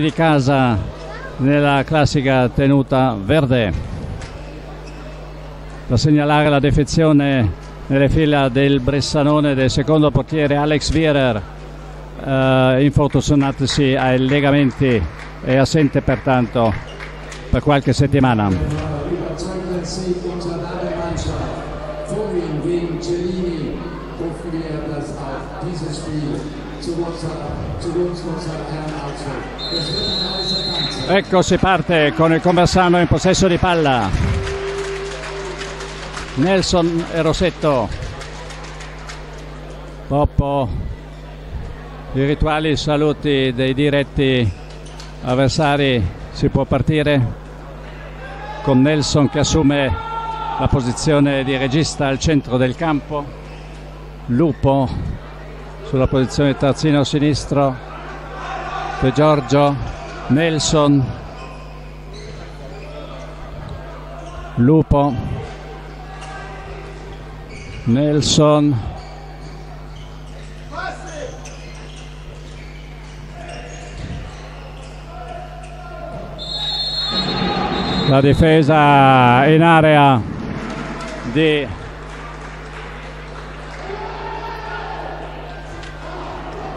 di casa nella classica tenuta verde. Da segnalare la defezione nelle fila del Bressanone del secondo portiere Alex Wierer, eh, infortunatosi ai legamenti e assente pertanto per qualche settimana. Zugunsten unserer Herren ausfällt. Ecco si parte con il Conversano in possesso di palla. Nelson e Rossetto. Dopo i rituali saluti dei diretti avversari si può partire con Nelson che assume la posizione di regista al centro del campo. Lupo sulla posizione di terzino sinistro. De Giorgio Nelson, Lupo, Nelson, la difesa in area di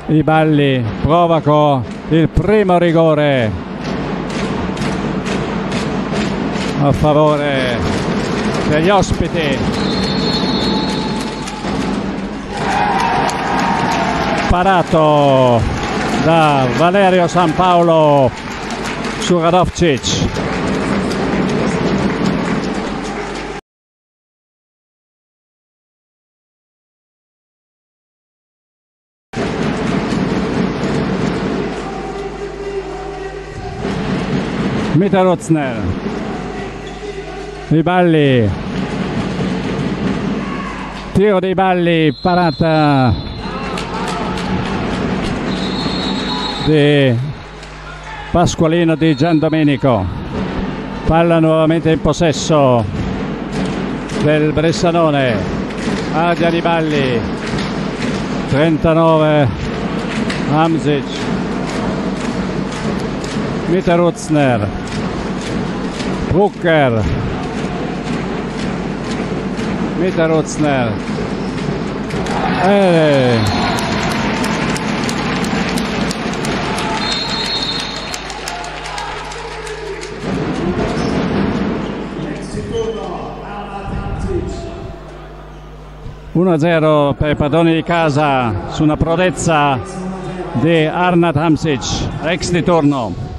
i balli provoca il primo rigore a favore degli ospiti. Parato da Valerio San Paolo su Radovcic Mitarozner i balli. Tiro dei balli parata. Di Pasqualino di Gian Domenico. Palla nuovamente in possesso del Bressanone. Ardia di Balli. 39 Hamzic Mitterutzner Brucker Mitterutzner eh. Nächste Turner, Arnald Hamzic. 1-0 per i padroni di casa su una prodezza di Arnat Hamsic, ex di turno.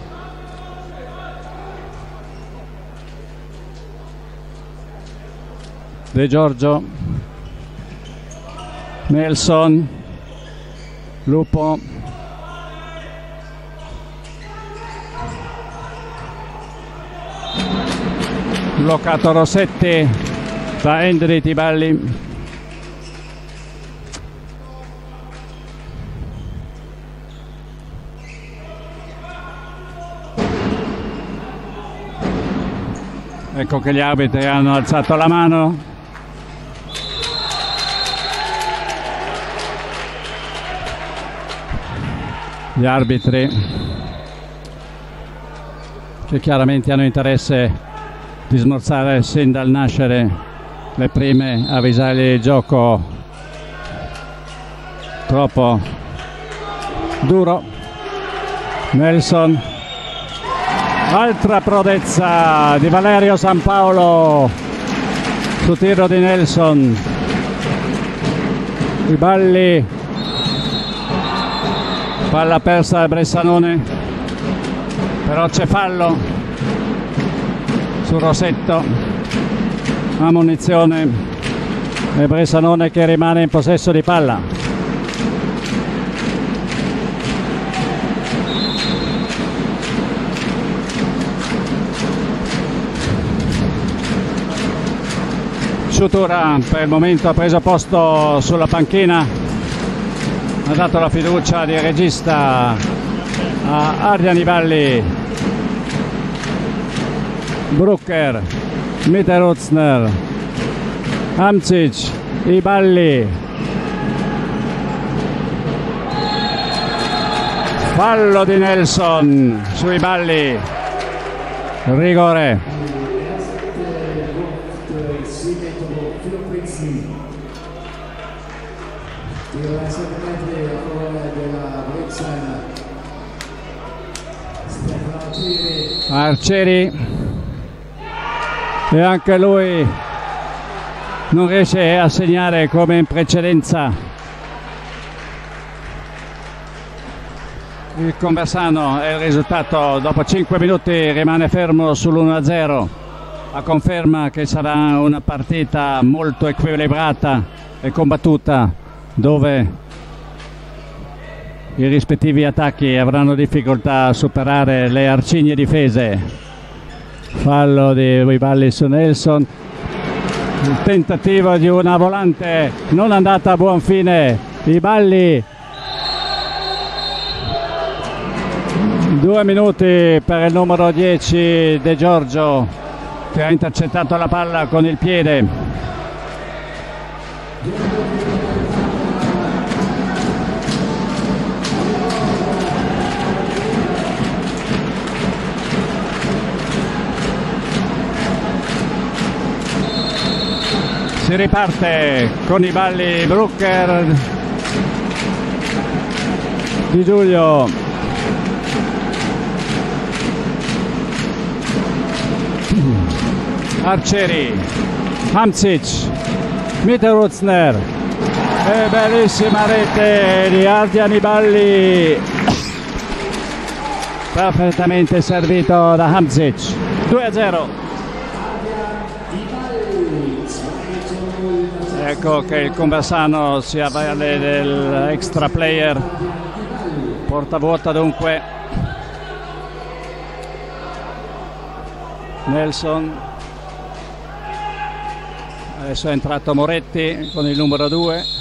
De Giorgio, Nelson, Lupo, bloccato Rossetti da Endri Tiballi. Ecco che gli arbitri hanno alzato la mano. Gli arbitri che chiaramente hanno interesse di smorzare sin dal nascere le prime avvisaglie di gioco troppo duro. Nelson Altra prodezza di Valerio San Paolo su tiro di Nelson. I balli. Palla persa da Bressanone. Però c'è fallo su Rossetto. Ammonizione. E Bressanone che rimane in possesso di palla. Sciutura per il momento ha preso posto sulla panchina, ha dato la fiducia di regista a Ardiani Valli, Brucker, Mitterutzner, Hamcic, Iballi, fallo di Nelson sui balli. Rigore Arcieri. E anche lui non riesce a segnare come in precedenza. Il Conversano e il risultato. Dopo 5 minuti rimane fermo sull'1-0 a conferma che sarà una partita molto equilibrata e combattuta dove i rispettivi attacchi avranno difficoltà a superare le arcigne difese. Fallo di Rivalli su Nelson. Il tentativo di una volante non andata a buon fine. I balli due minuti per il numero 10 De Giorgio che ha intercettato la palla con il piede si riparte con i balli Brooker di Giulio. Arcieri Hamcic Mitteruzner e bellissima rete di Ardiani Balli. Perfettamente servito da Hamcic 2 a 0 Ecco che il Conversano si avvale dell'extra player, porta vuota dunque. Nelson, adesso è entrato Moretti con il numero 2.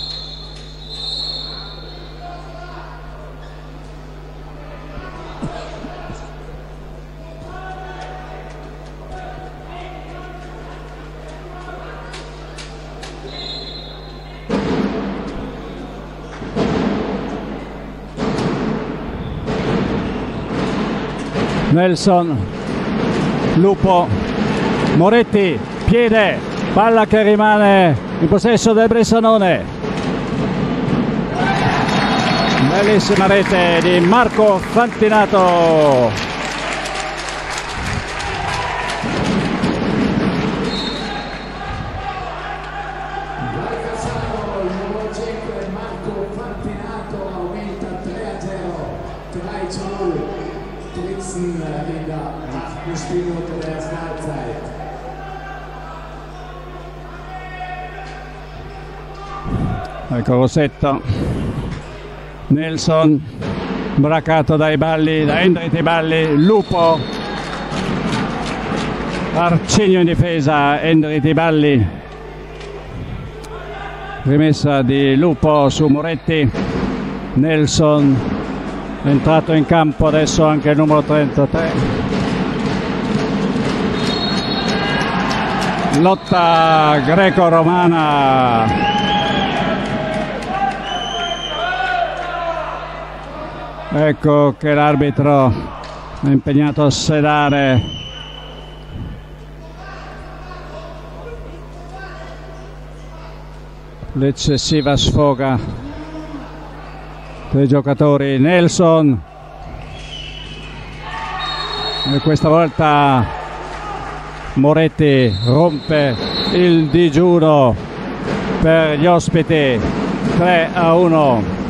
Nelson, Lupo, Moretti, piede, palla che rimane in possesso del Bressanone. Bellissima rete di Marco Fantinato. Ecco Rossetto Nelson braccato dai balli da Endriti Balli Lupo Arcigno in difesa Endriti Balli rimessa di Lupo su Moretti Nelson entrato in campo adesso anche il numero 33 lotta greco-romana ecco che l'arbitro è impegnato a sedare. L'eccessiva sfoga dei giocatori. Nelson. E questa volta Moretti rompe il digiuno per gli ospiti. 3 a 1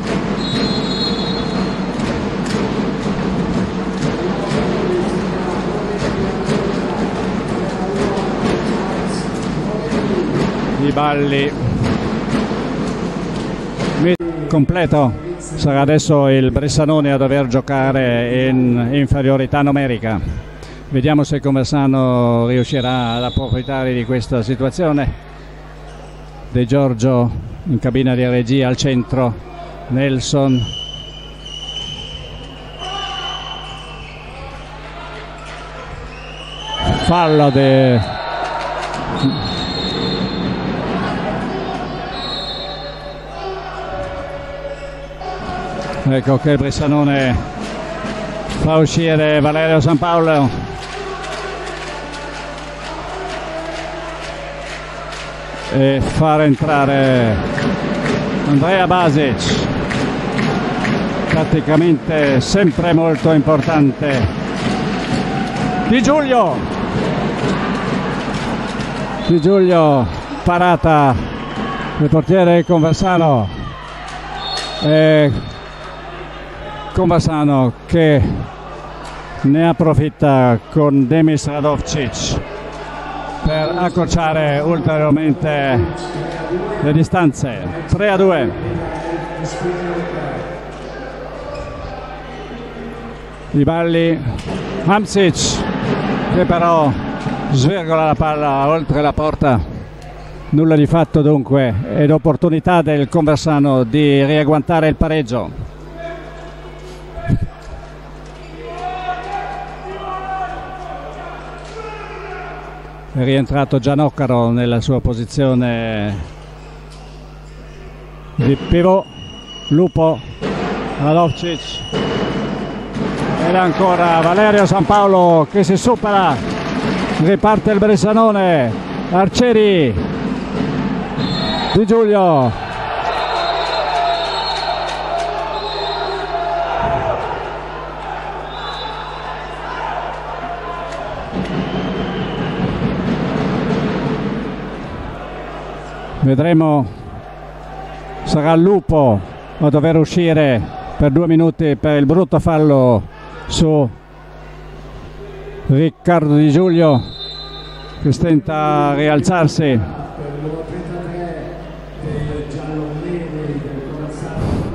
di Balli. Completo. Sarà adesso il Bressanone a dover giocare in inferiorità numerica. Vediamo se Conversano riuscirà ad approfittare di questa situazione. De Giorgio in cabina di regia al centro. Nelson. Fallo de ecco che il Bressanone fa uscire Valerio San Paolo e far entrare Andrea Basic praticamente sempre molto importante Di Giulio. Di Giulio parata del portiere Conversano. E Conversano che ne approfitta con Demis Radovcic per accorciare ulteriormente le distanze. 3 a 2 i balli Hamsic che però svergola la palla oltre la porta. Nulla di fatto dunque ed opportunità del Conversano di riagguantare il pareggio è rientrato Gianoccaro nella sua posizione di pivot Lupo Radovcic ed ancora Valerio San Paolo che si supera riparte il Bressanone Arcieri Di Giulio vedremo. Sarà Lupo a dover uscire per due minuti per il brutto fallo su Riccardo Di Giulio che stenta a rialzarsi.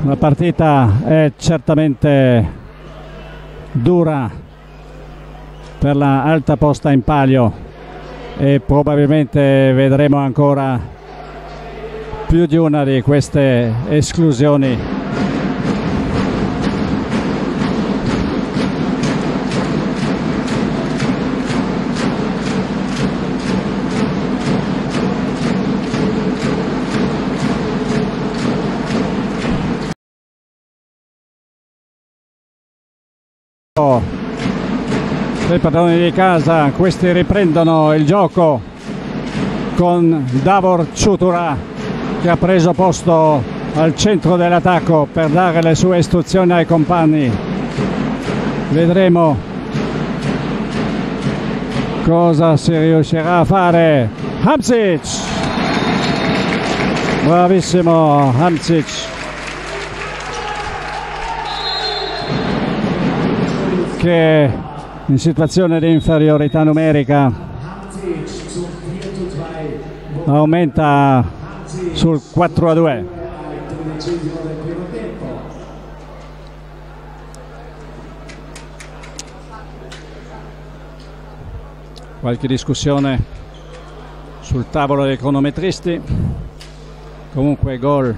La partita è certamente dura per la alta posta in palio e probabilmente vedremo ancora più di una di queste esclusioni. dei padroni di casa questi riprendono il gioco con Davor Ciutura che ha preso posto al centro dell'attacco per dare le sue istruzioni ai compagni. Vedremo cosa si riuscirà a fare. Hamsic! Bravissimo Hamsic. Che in situazione di inferiorità numerica aumenta sul 4 a 2. Qualche discussione sul tavolo dei cronometristi. Comunque gol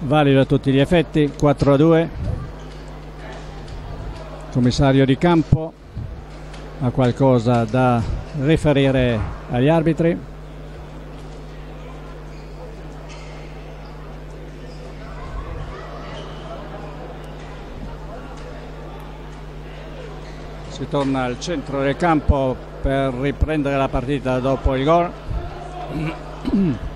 valido a tutti gli effetti, 4 a 2. Commissario di campo ha qualcosa da riferire agli arbitri. Si torna al centro del campo per riprendere la partita dopo il gol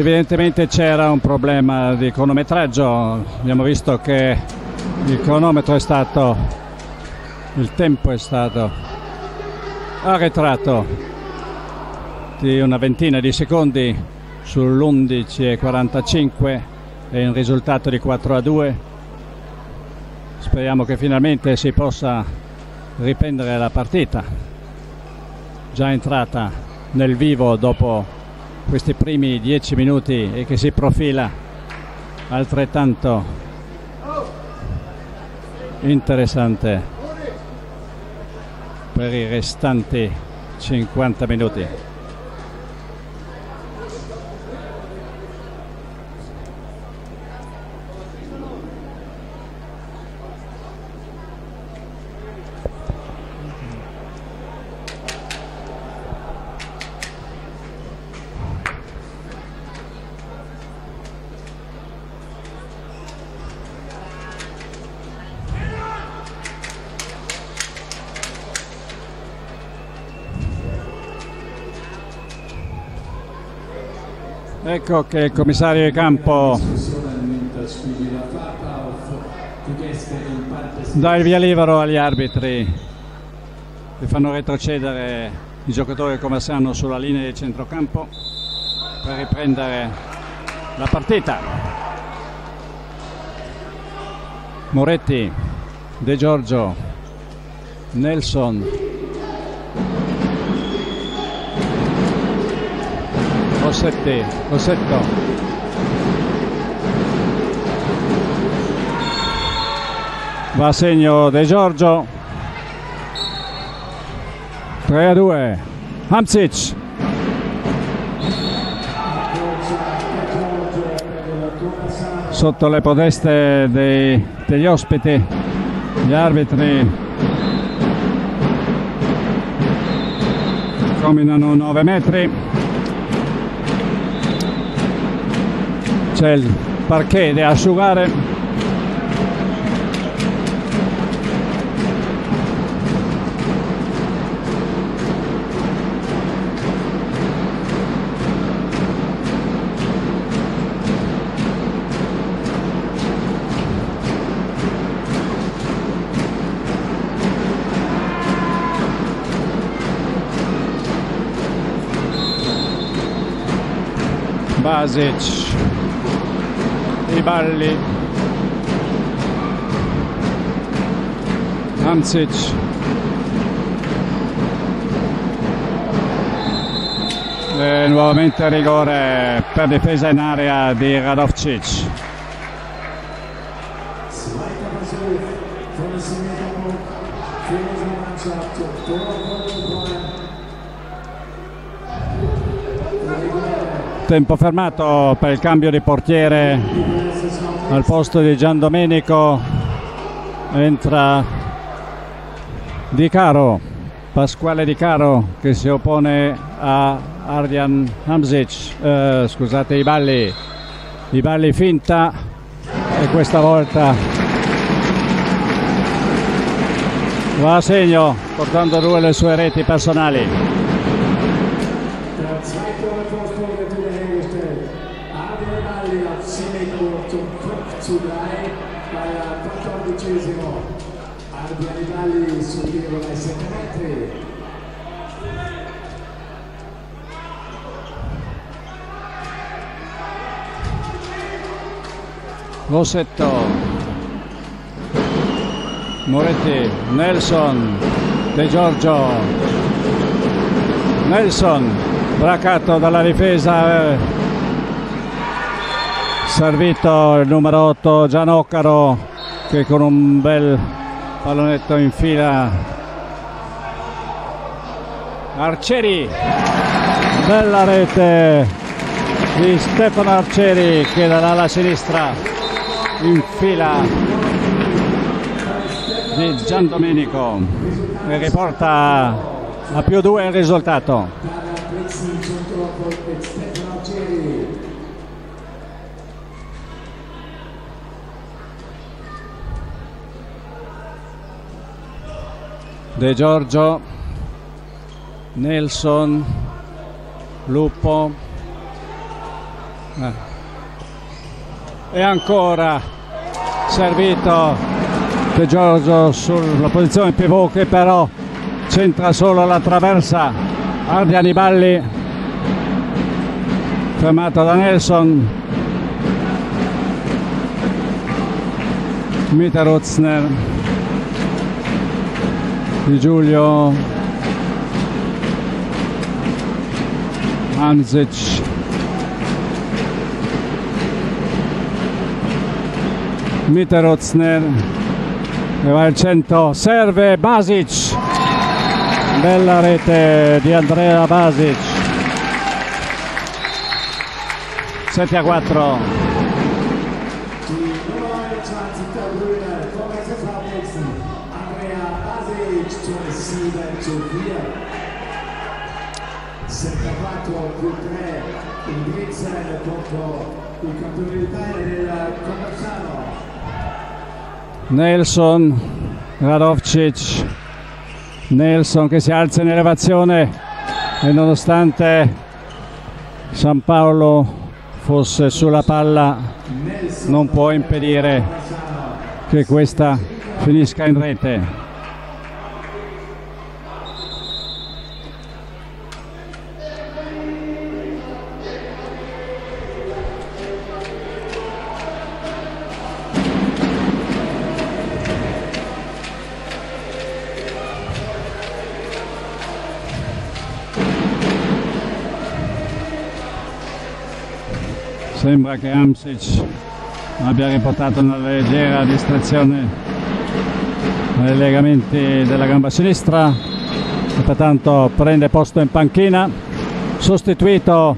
Evidentemente c'era un problema di cronometraggio, abbiamo visto che il cronometro è stato, il tempo è stato arretrato di una ventina di secondi sull'11.45 e un risultato di 4 a 2. Speriamo che finalmente si possa riprendere la partita, già entrata nel vivo dopo questi primi dieci minuti e che si profila altrettanto interessante per i restanti 50 minuti. Ecco che il commissario di campo dà il via libero agli arbitri che fanno retrocedere i giocatori del Comassano sulla linea di centrocampo per riprendere la partita. Moretti, De Giorgio, Nelson, Rossetti, Rossetto. Va a segno De Giorgio. 3 a 2. Hamzic. Sotto le podeste dei, degli ospiti, gli arbitri combinano 9 metri. C'è il parquet da asciugare. Basic balli Hamzic e nuovamente rigore per difesa in area di Radovcic tempo fermato per il cambio di portiere al posto di Gian Domenico. Entra Di Caro Pasquale Di Caro che si oppone a Ardian Hamzic. Eh, scusate i balli i balli finta e questa volta va a segno portando due le sue reti personali Rossetto Moretti Nelson De Giorgio. Nelson bracato dalla difesa. Servito il numero 8 Gianoccaro che con un bel pallonetto in fila. Arcieri bella rete di Stefano Arcieri che dall'ala sinistra in fila di Gian Domenico e riporta a più due il risultato De Giorgio, Nelson, Lupo eh. E ancora servito De Giorgio sulla posizione pivot che però centra solo la traversa. Ardi Aniballi fermato da Nelson. Mita Rutzner Di Giulio. Anzic Miterozner che va al centro serve Basic. Bella rete di Andrea Basic. 7 a 4 Die Nummer 29 der Brüder vom FFH Dresden, Andrea Basic zur 7 zu 4. 74 più 3 il Blitzer contro il campione d'Italia del Conversano. Nelson Radovcic Nelson che si alza in elevazione e nonostante San Paolo fosse sulla palla non può impedire che questa finisca in rete. Sembra che Amsic abbia riportato una leggera distrazione nei legamenti della gamba sinistra e pertanto prende posto in panchina sostituito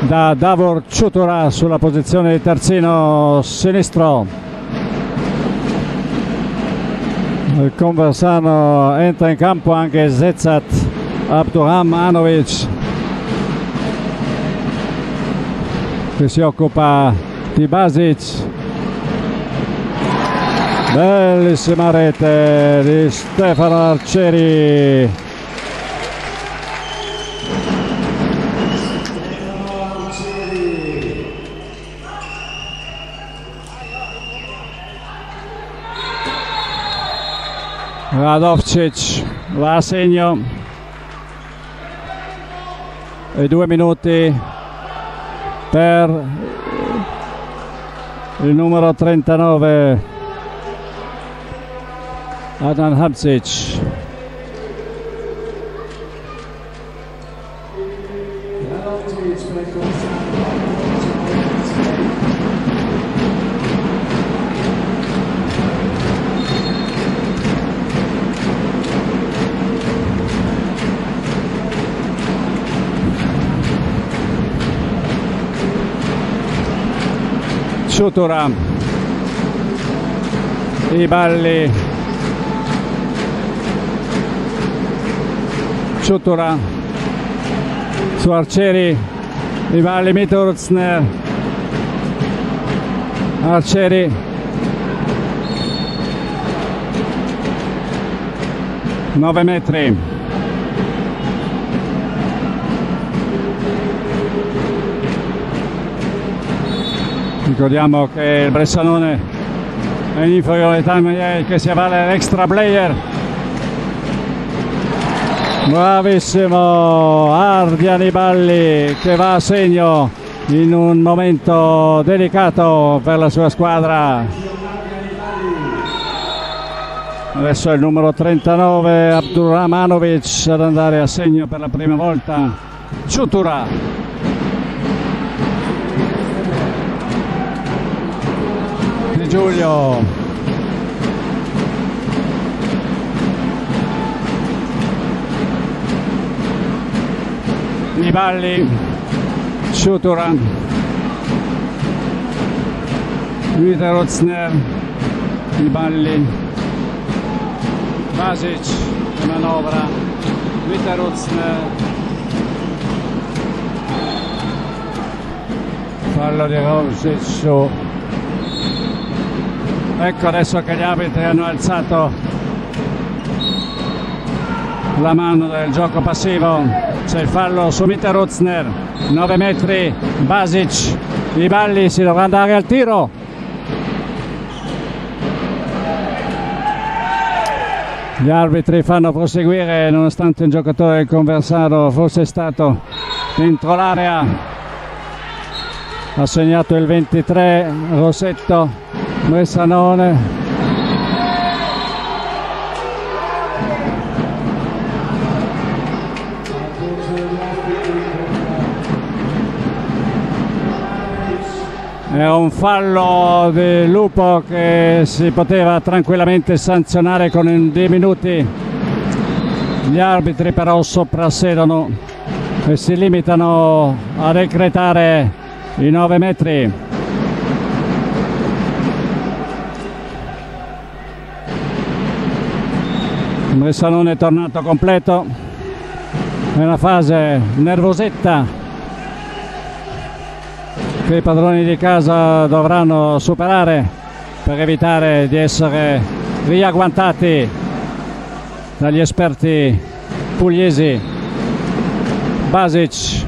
da Davor Ciutura sulla posizione di terzino sinistro. Il Conversano entra in campo anche Zezat Abdurrahmanovic che si occupa di Basic. Bellissima rete di Stefano Arcieri. Radovcic va a segno. E due minuti per il numero 39 Adnan Hamzic Ciutura i balli. Ciutura su Arcieri i balli Miturzner Arcieri nove metri Ricordiamo che il Bressanone è in inferiorità che si avvale l'extra player. Bravissimo Ardiani Balli che va a segno in un momento delicato per la sua squadra. Adesso è il numero 39 Abdurrahmanovic ad andare a segno per la prima volta. Ciutura. Giulio. Niballi, Ciutura, Guida Rozner, Niballi, Vasic, manovra, Guida Rozner, fallo di Rosic su ecco adesso che gli arbitri hanno alzato la mano del gioco passivo. C'è il fallo su Mitterozner 9 metri Basic. I balli si dovrà andare al tiro. Gli arbitri fanno proseguire nonostante un giocatore del Conversano fosse stato dentro l'area. Ha segnato il 23 Rossetto Messanone È un fallo di Lupo che si poteva tranquillamente sanzionare con 10 minuti. Gli arbitri però soprassedono e si limitano a decretare i 9 metri. Il Bressanone è tornato completo. Una fase nervosetta che i padroni di casa dovranno superare per evitare di essere riagguantati dagli esperti pugliesi Basic,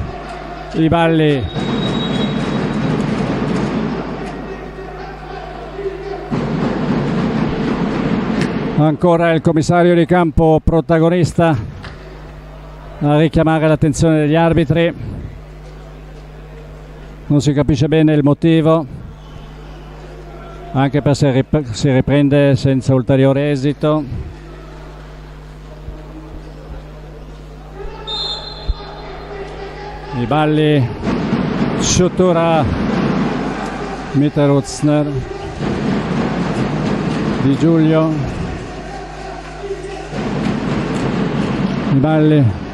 Iballi ancora il commissario di campo protagonista a richiamare l'attenzione degli arbitri non si capisce bene il motivo, anche per se si riprende senza ulteriore esito. I balli, Sciottura, Mitterutzner, Di Giulio, i balli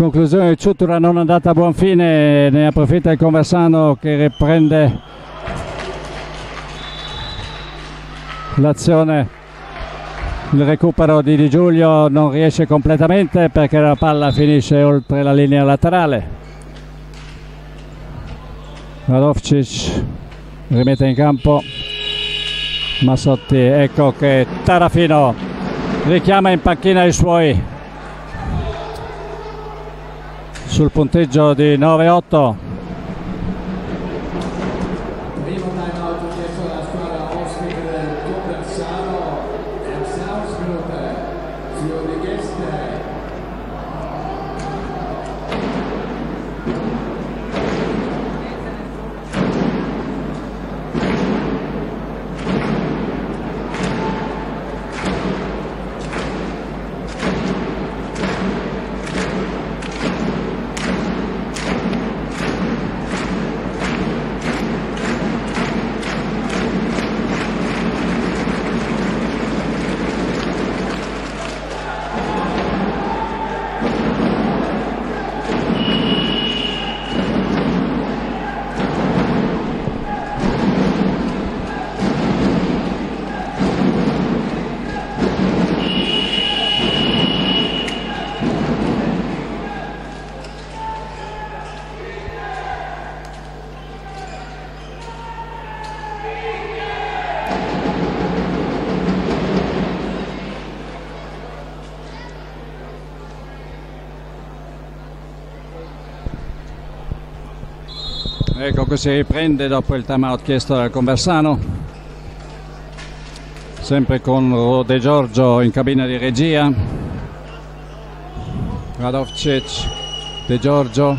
conclusione di Ciutura non andata a buon fine, ne approfitta il Conversano che riprende l'azione. Il recupero di Di Giulio non riesce completamente perché la palla finisce oltre la linea laterale. Radovcic rimette in campo Massotti, ecco che Tarafino richiama in panchina i suoi. Sul punteggio di 9-8 Ecco che si riprende dopo il time out chiesto dal Conversano. Sempre con De Giorgio in cabina di regia. Radovcic, De Giorgio.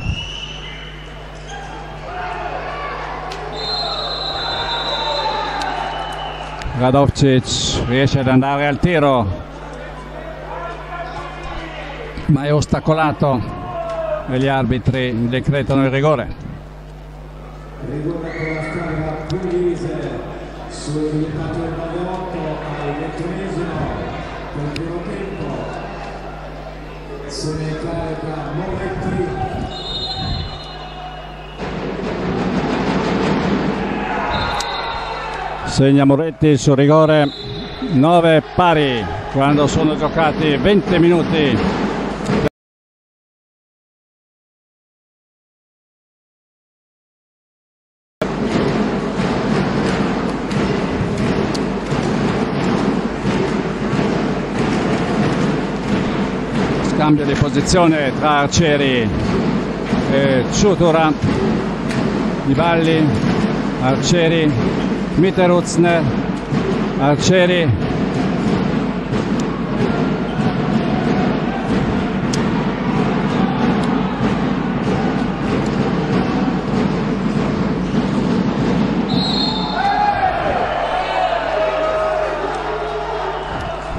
Radovcic riesce ad andare al tiro, ma è ostacolato e gli arbitri decretano il rigore. Rigore per la squadra pugliese sul risultato del 98 al ventunesimo del primo tempo. Se ne carica Moretti. Segna Moretti sul rigore 9 pari quando sono giocati 20 minuti. Posizione tra Arcieri e Ciutura. Di Balli, Arcieri, Mitterutzner, Arcieri.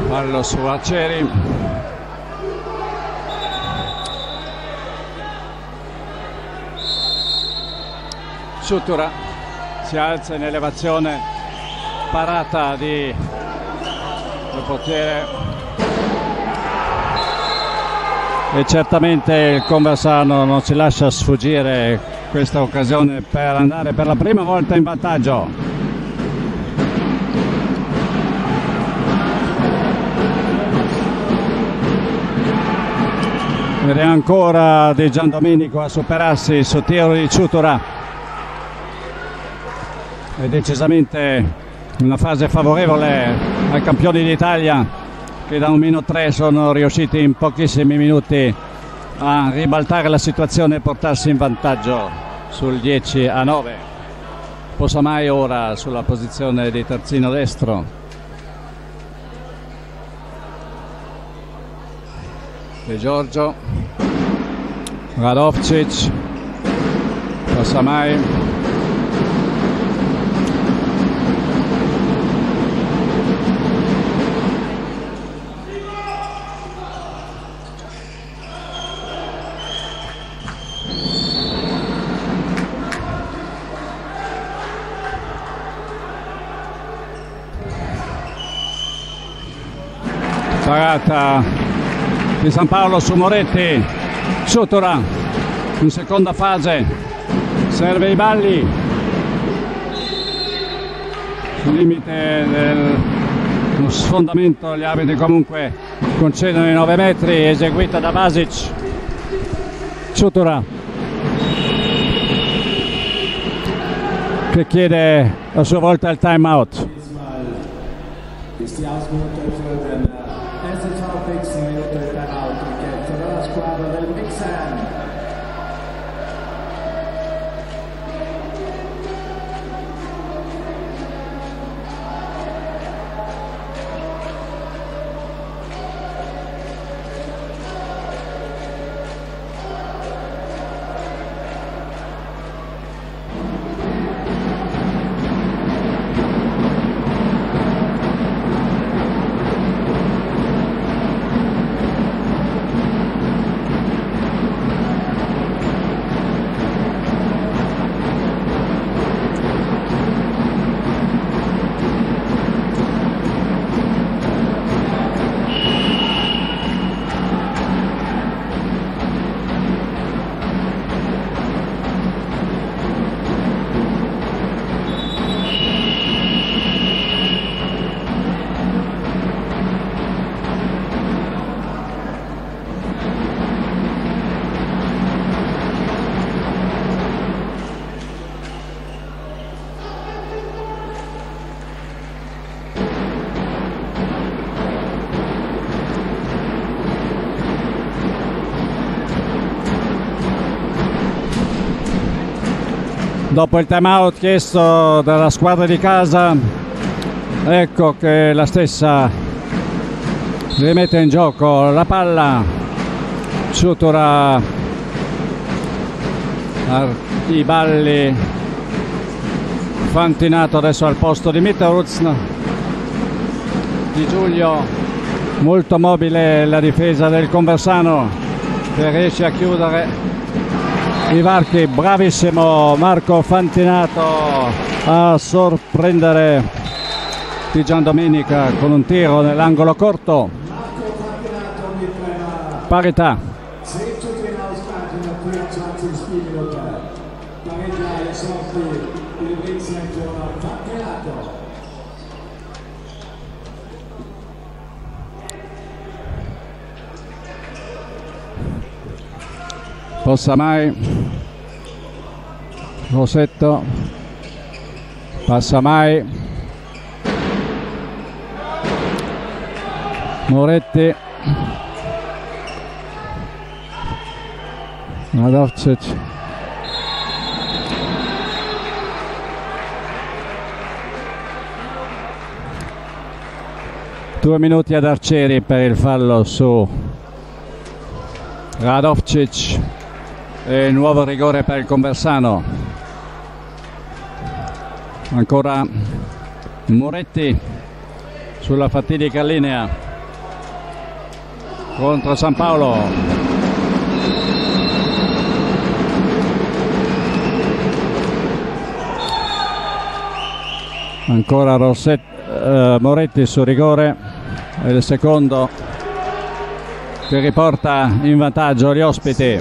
Fallo su Arcieri. Sutura si alza in elevazione parata di del portiere. E certamente il Conversano non si lascia sfuggire questa occasione per andare per la prima volta in vantaggio. Ed è ancora Di Gian Domenico a superarsi su tiro di Ciutura è decisamente una fase favorevole ai campioni d'Italia che da un meno 3 sono riusciti in pochissimi minuti a ribaltare la situazione e portarsi in vantaggio sul 10 a 9 Posamai ora sulla posizione di terzino destro. De Giorgio. Radovcic. Pasamai parata di San Paolo su Moretti. Sotora in seconda fase. Serve i balli. Sul limite del sfondamento gli arbitri comunque concedono i 9 metri eseguita da Vasic. Sotora che chiede a sua volta il time out dopo il time out chiesto dalla squadra di casa ecco che la stessa rimette in gioco la palla Ciutura i balli Fantinato adesso al posto di Mitteruzn Di Giulio molto mobile la difesa del Conversano che riesce a chiudere i varchi bravissimo Marco Fantinato a sorprendere di Gian Domenica con un tiro nell'angolo corto. Parità. 10 zu Rosetto. Passa mai. Moretti. Radovcic due minuti ad Arcieri per il fallo su Radovcic e nuovo rigore per il Conversano ancora Moretti sulla fatidica linea contro San Paolo. Ancora Rosset, eh, Moretti su rigore è il secondo che riporta in vantaggio gli ospiti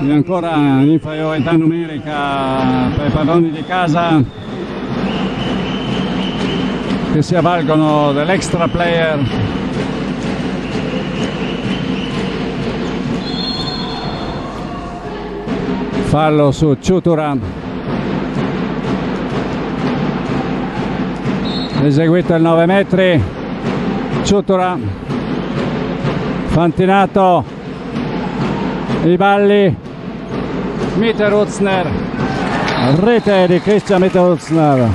e ancora inferiorità numerica per i padroni di casa che si avvalgono dell'extra player. Fallo su Ciutura. Eseguito il 9 metri. Ciutura. Fantinato. I balli Mitterutzner rete di Christian Mitterutzner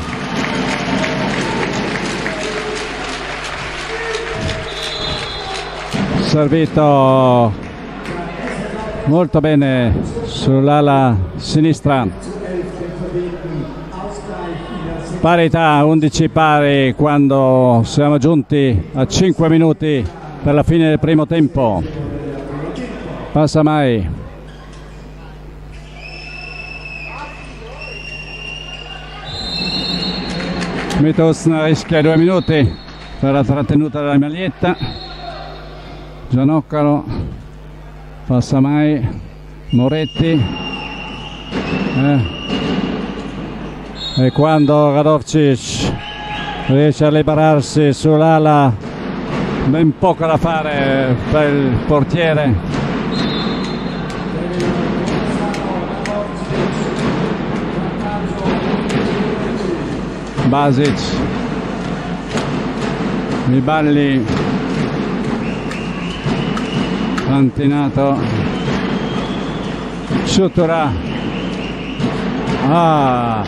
servito molto bene sull'ala sinistra. Parità 11 pari quando siamo giunti a 5 minuti per la fine del primo tempo. Passa mai Mitos rischia due minuti. Per la trattenuta della maglietta. Gianoccalo passa mai. Moretti. Eh. e quando Radovcic riesce a liberarsi sull'ala ben poco da fare per il portiere Basic. I balli. Fantinato Sciottorà ah.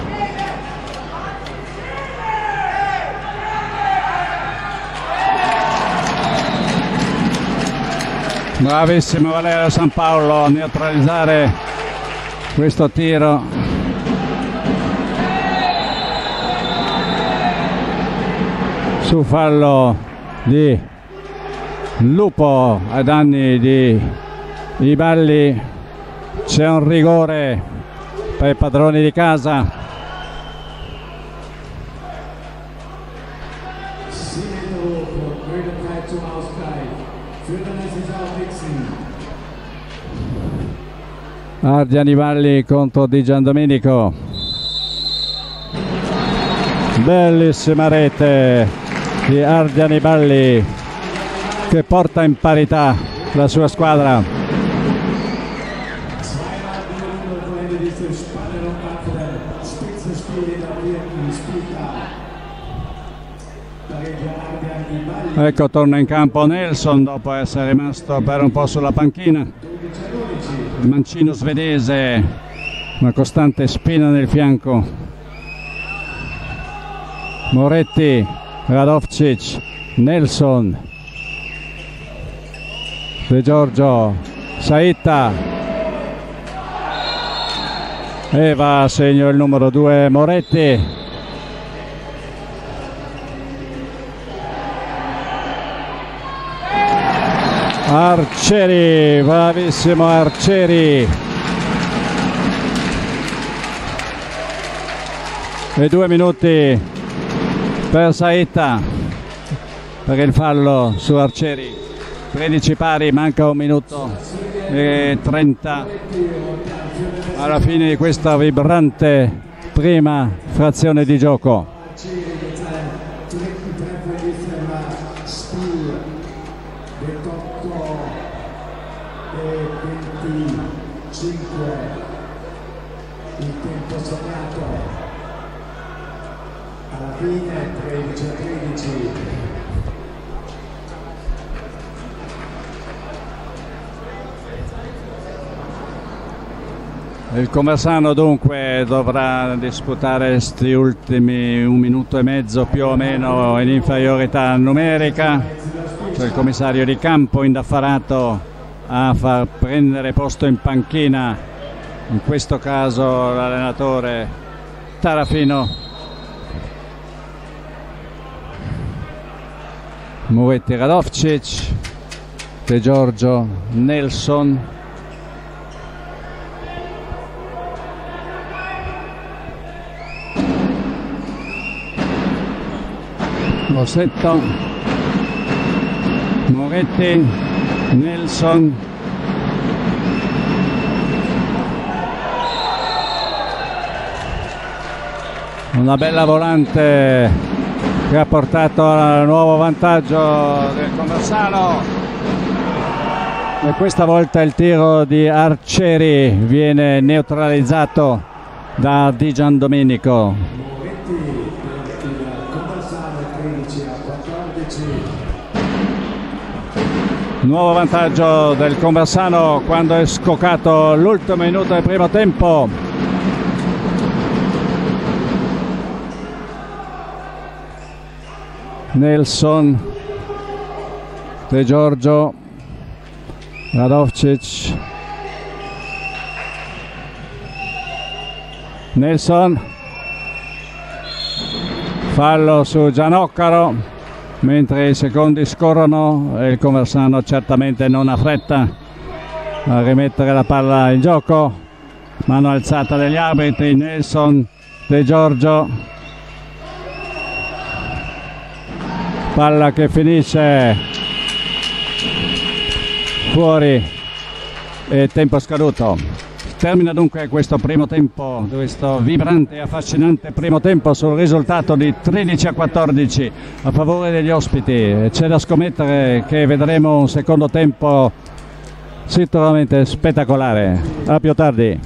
bravissimo Valerio San Paolo a neutralizzare questo tiro su fallo di Lupo ai danni di Iballi. C'è un rigore per i padroni di casa. Ardiani Valli contro Di Gian Domenico bellissima rete di Ardiani Balli che porta in parità la sua squadra. Ecco torna in campo Nelson dopo essere rimasto per un po' sulla panchina. Il mancino svedese, una costante spina nel fianco. Moretti, Radovcic, Nelson, De Giorgio Saitta e va a segno il numero 2 Moretti. Arcieri bravissimo Arcieri. E due minuti per Saitta per il fallo su Arcieri 13 pari, manca un minuto e 30 alla fine di questa vibrante prima frazione di gioco. Il Comersano dunque dovrà disputare questi ultimi un minuto e mezzo più o meno in inferiorità numerica. C'è il commissario di campo indaffarato a far prendere posto in panchina, in questo caso l'allenatore Tarafino. Muretti Radovcic, De Giorgio Nelson Rossetto, Moretti, Nelson, una bella volante che ha portato al nuovo vantaggio del Conversano e questa volta il tiro di Arcieri viene neutralizzato da Di Gian Domenico Moretti per il Conversano 13 a 14. Nuovo vantaggio del Conversano quando è scoccato l'ultimo minuto del primo tempo. Nelson De Giorgio Radovcic. Nelson. Fallo su Gianoccaro mentre i secondi scorrono e il Conversano certamente non ha fretta a rimettere la palla in gioco. Mano alzata degli arbitri Nelson De Giorgio. Palla che finisce fuori e tempo scaduto termina dunque questo primo tempo questo vibrante e affascinante primo tempo sul risultato di 13 a 14 a favore degli ospiti. C'è da scommettere che vedremo un secondo tempo sicuramente spettacolare. A più tardi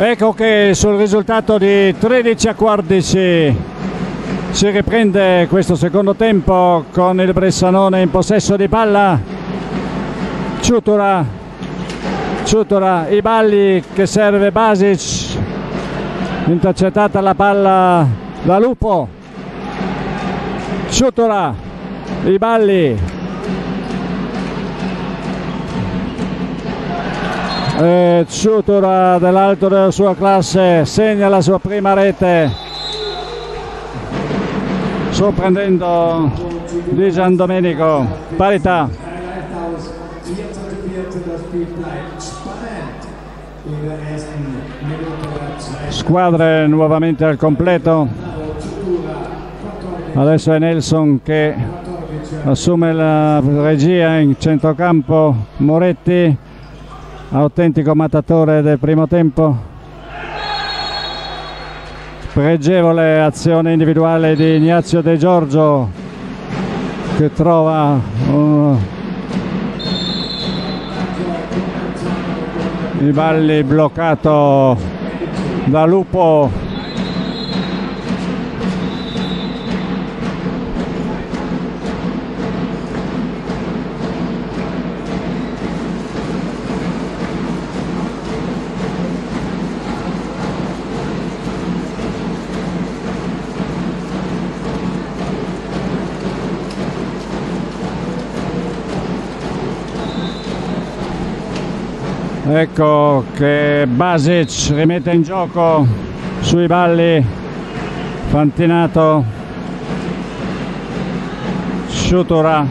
Ecco che sul risultato di 13 a 15 si riprende questo secondo tempo con il Bressanone in possesso di palla. Ciutura, Ciutura, i balli che serve Basic, intercettata la palla da Lupo. Ciutura, i balli, eh, Ciutura dell'alto della sua classe segna la sua prima rete. Sorprendendo di Gian Domenico parità. Squadre nuovamente al completo. Adesso è Nelson che assume la regia in centrocampo. Moretti autentico mattatore del primo tempo. Pregevole azione individuale di Ignazio De Giorgio che trova uh, i balli bloccato da Lupo ecco che Basic rimette in gioco sui balli. Fantinato. Sciutura.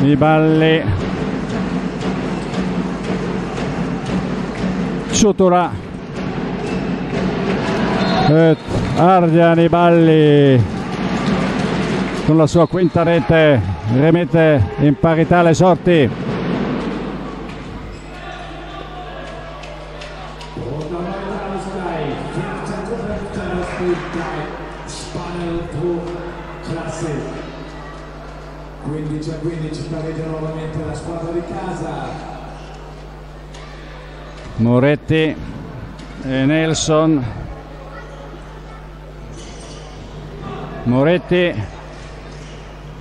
I balli. Sciutura. Ardian i balli. Con la sua quinta rete rimette in parità le sorti Moretti e Nelson. Moretti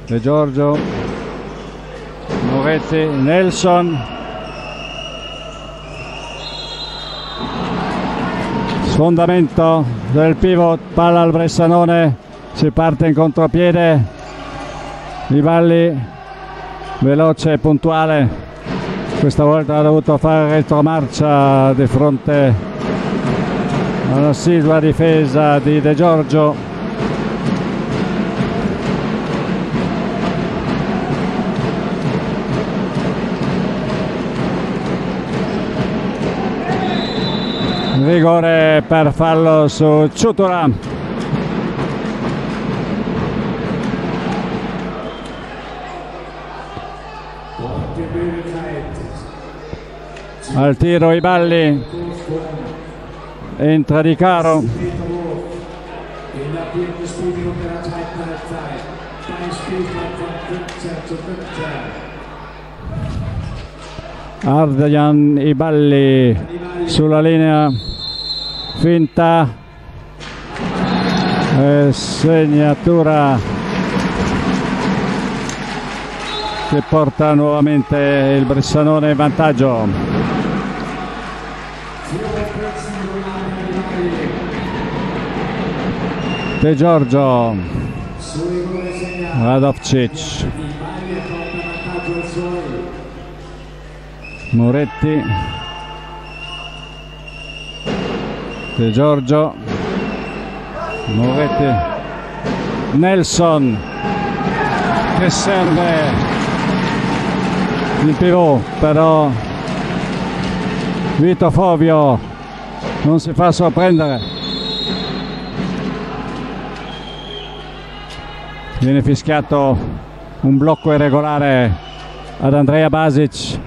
De Giorgio. Moretti Nelson. Sfondamento del pivot palla al Bressanone si parte in contropiede. Vivalli veloce e puntuale questa volta ha dovuto fare retromarcia di fronte alla silva difesa di De Giorgio. Rigore per fallo su Ciutura al tiro i balli. Entra Di Caro Ardajan i balli sulla linea. Finta. E segnatura. Che porta nuovamente il Bressanone in vantaggio De Giorgio. Radovcic Moretti. De Giorgio. Moretti. Nelson. Che serve? Il pivot però. Vito Fovio. Non si fa sorprendere viene fischiato un blocco irregolare ad Andrea Basic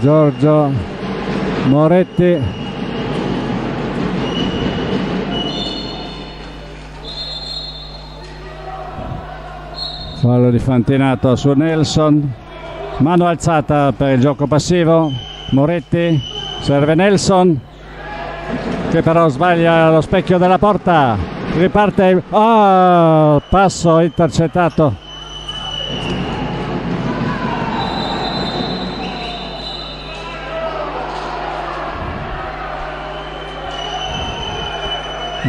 Giorgio Moretti. Fallo di Fantinato su Nelson. Mano alzata per il gioco passivo. Moretti serve Nelson che però sbaglia lo specchio della porta. Riparte oh, passo intercettato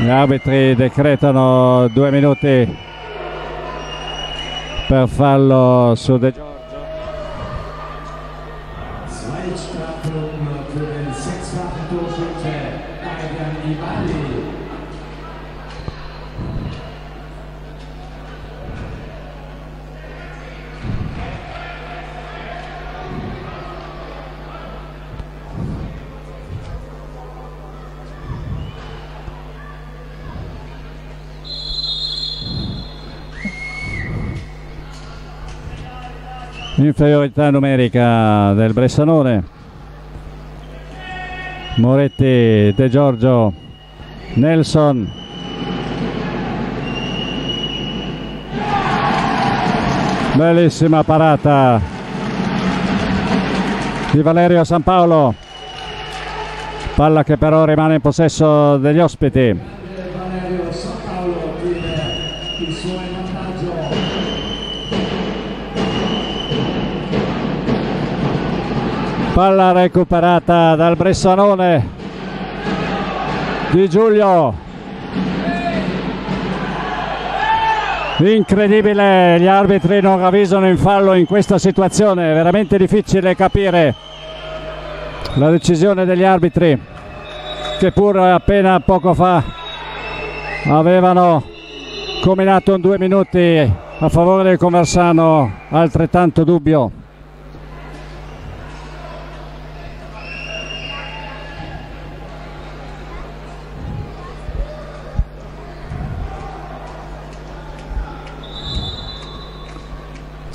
Gli arbitri decretano due minuti per fallo su De Giorgio. Inferiorità numerica del Bressanone. Moretti, De Giorgio, Nelson. Bellissima parata di Valerio San Paolo. Palla che però rimane in possesso degli ospiti. Palla recuperata dal Bressanone di Giulio. Incredibile, gli arbitri non ravvisano in fallo in questa situazione, veramente difficile capire la decisione degli arbitri che pur appena poco fa avevano combinato in due minuti a favore del Conversano altrettanto dubbio.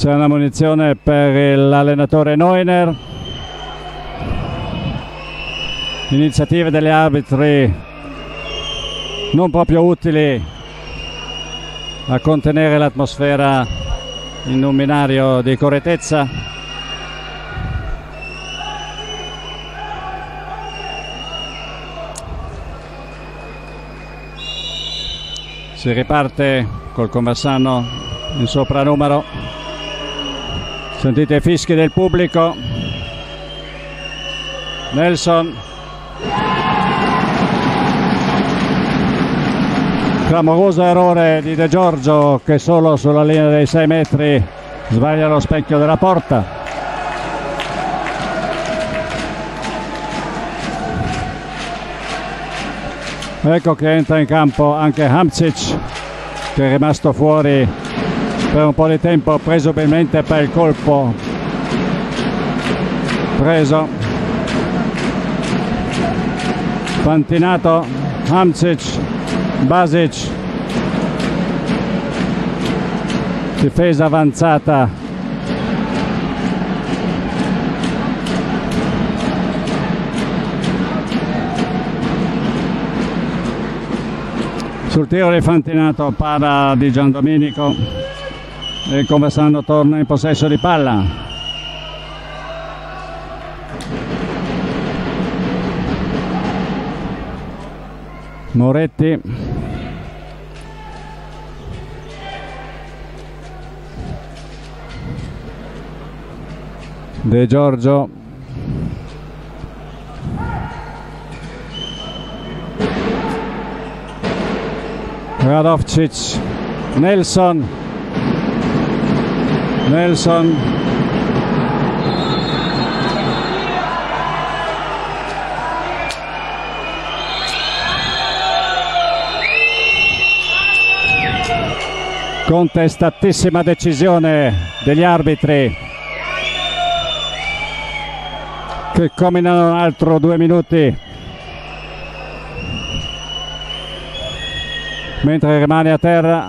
C'è una munizione per l'allenatore Neuner. Iniziative degli arbitri non proprio utili a contenere l'atmosfera in un binario di correttezza. Si riparte col Conversano in sopranumero. Sentite i fischi del pubblico. Nelson. Clamoroso errore di De Giorgio che solo sulla linea dei 6 metri sbaglia lo specchio della porta. Ecco che entra in campo anche Hamcic che è rimasto fuori per un po' di tempo presumibilmente per il colpo. Preso. Fantinato Hamcic Basic. Difesa avanzata. Sul tiro di Fantinato para di Gian Domenico e il Conversano torna in possesso di palla. Moretti. De Giorgio. Radovcic. Nelson Nelson. Contestatissima decisione degli arbitri che combinano un altro due minuti. Mentre rimane a terra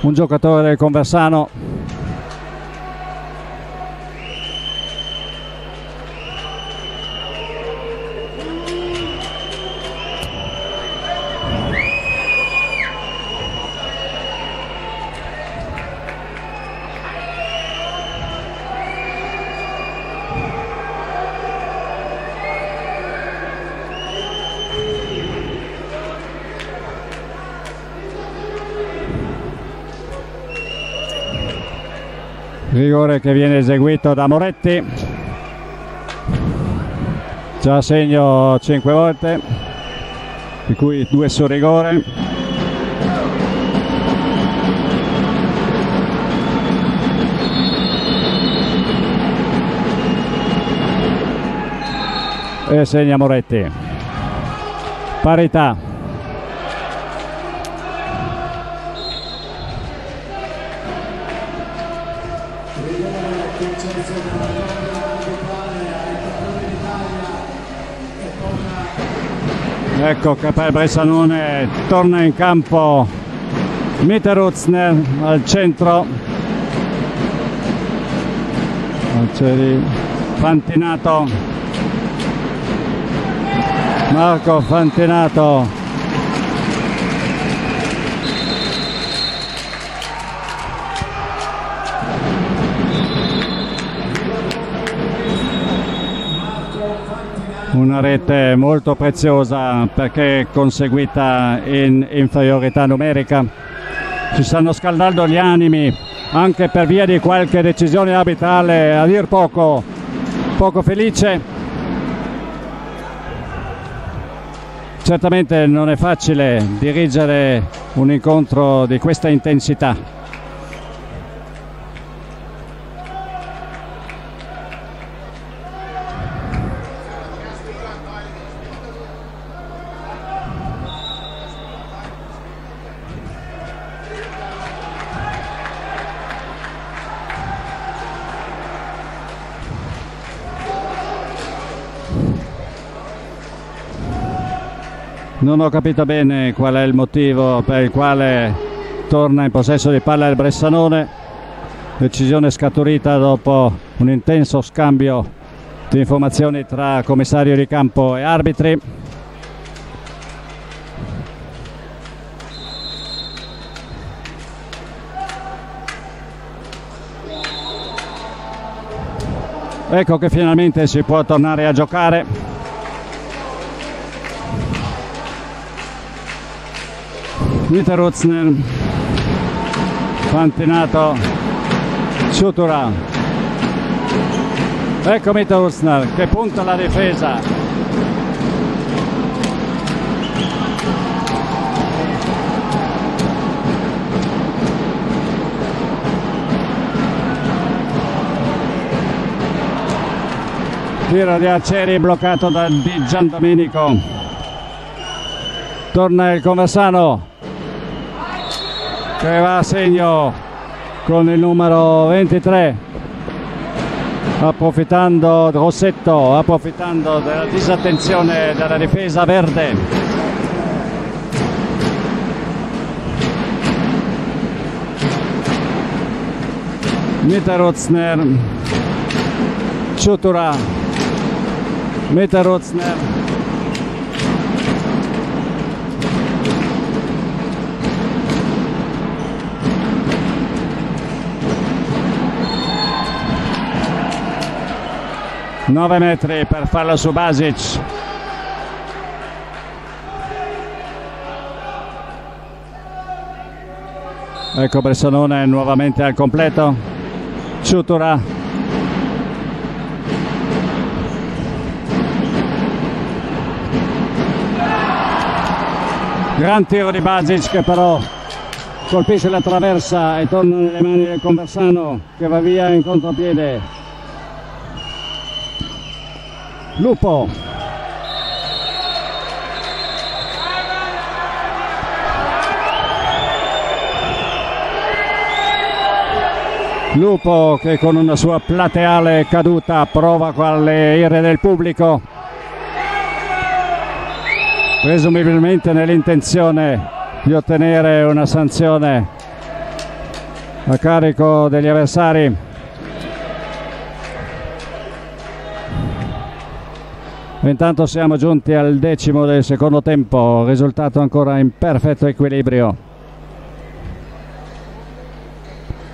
un giocatore del Conversano rigore che viene eseguito da Moretti. Già segno 5 volte di cui due su rigore. E segna Moretti. Parità ecco che per Bressanone torna in campo. Mitteruzner al centro. Fantinato. Marco Fantinato una rete molto preziosa perché conseguita in inferiorità numerica si stanno scaldando gli animi anche per via di qualche decisione arbitrale a dir poco poco felice Certamente non è facile dirigere un incontro di questa intensità. Non ho capito bene qual è il motivo per il quale torna in possesso di palla il Bressanone. Decisione scaturita dopo un intenso scambio di informazioni tra commissario di campo e arbitri. Ecco che finalmente si può tornare a giocare Mitteruzner Fantinato Ciutura ecco Mitteruzner che punta la difesa. Tiro di Aceri bloccato da Di Gian Domenico torna il Conversano che va a segno con il numero 23 approfittando Rossetto approfittando della disattenzione della difesa verde. Mitterozner Ciutura Mitterozner 9 metri per farla su Basic ecco Bressanone nuovamente al completo. Ciutura. Gran tiro di Basic che però colpisce la traversa e torna nelle mani del Conversano che va via in contropiede Lupo. Lupo che con una sua plateale caduta prova con le ire del pubblico presumibilmente nell'intenzione di ottenere una sanzione a carico degli avversari Intanto siamo giunti al decimo del secondo tempo, risultato ancora in perfetto equilibrio.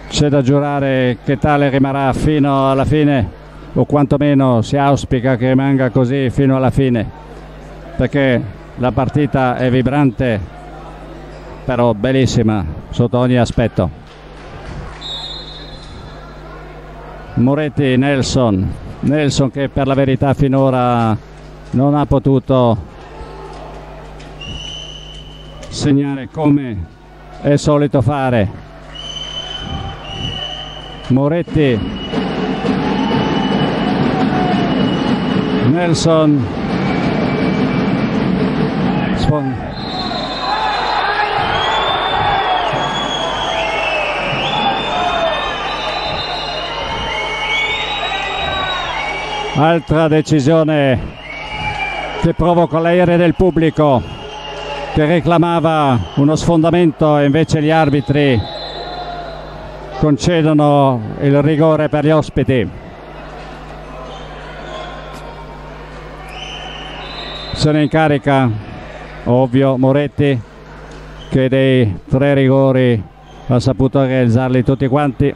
C'è da giurare che tale rimarrà fino alla fine, o quantomeno si auspica che rimanga così fino alla fine, perché la partita è vibrante, però bellissima sotto ogni aspetto. Moretti Nelson Nelson che per la verità finora non ha potuto segnare come è solito fare. Moretti. Nelson. Altra decisione che provoca l'aereo del pubblico che reclamava uno sfondamento e invece gli arbitri concedono il rigore per gli ospiti. Se ne incarica, ovvio, Moretti che dei tre rigori ha saputo realizzarli tutti quanti.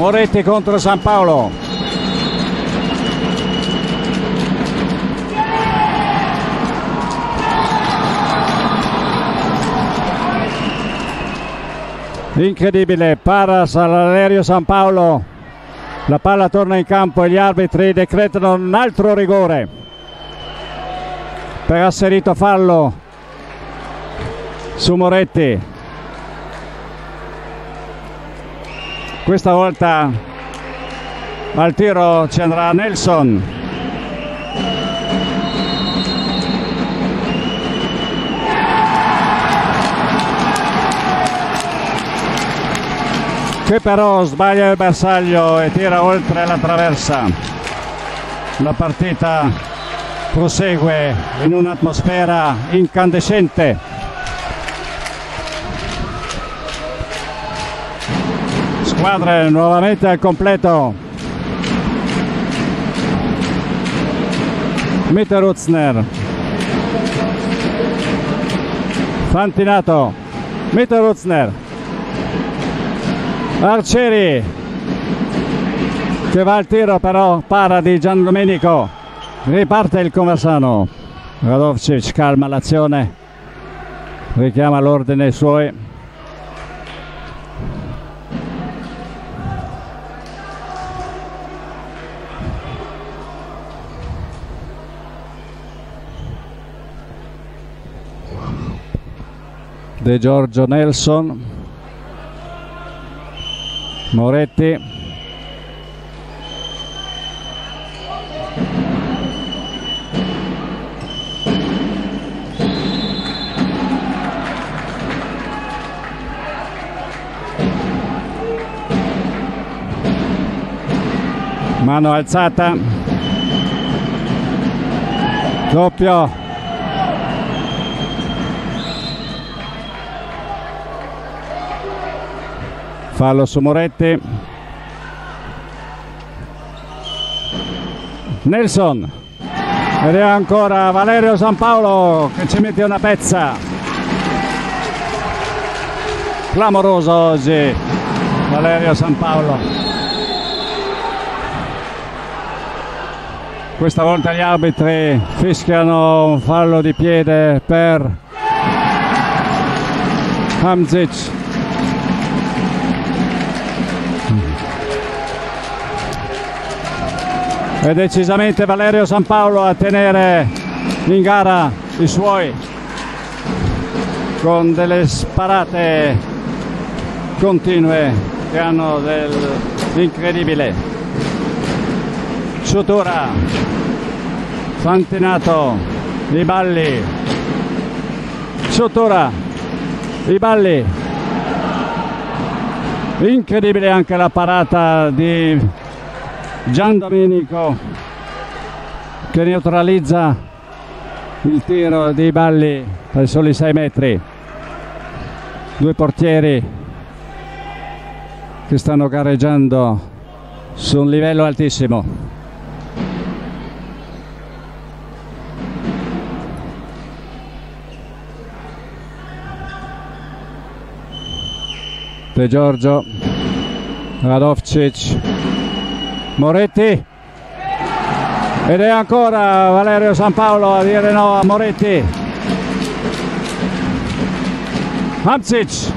Moretti contro San Paolo. Incredibile, para Salario San Paolo. La palla torna in campo e gli arbitri decretano un altro rigore per asserito fallo su Moretti. Questa volta al tiro ci andrà Nelson. Che però sbaglia il bersaglio e tira oltre la traversa. La partita prosegue in un'atmosfera incandescente squadre nuovamente al completo. Mitteruzner Fantinato. Mitteruzner Arcieri. Che va al tiro però para di Gian Domenico riparte il Conversano Radovcic calma l'azione. Richiama l'ordine ai suoi De Giorgio Nelson Moretti mano alzata doppio fallo su Moretti Nelson. Ed è ancora Valerio San Paolo che ci mette una pezza. Clamoroso oggi Valerio San Paolo questa volta gli arbitri fischiano un fallo di piede per Hamzic è decisamente Valerio San Paolo a tenere in gara i suoi con delle sparate continue che hanno dell'incredibile Ciutura Fantinato i balli Ciutura i balli incredibile anche la parata di Gian Domenico che neutralizza il tiro dei balli per soli 6 metri. Due portieri che stanno gareggiando su un livello altissimo. De Giorgio Radovcic. Moretti. Ed è ancora Valerio San Paolo a dire no a Moretti. Hamzic.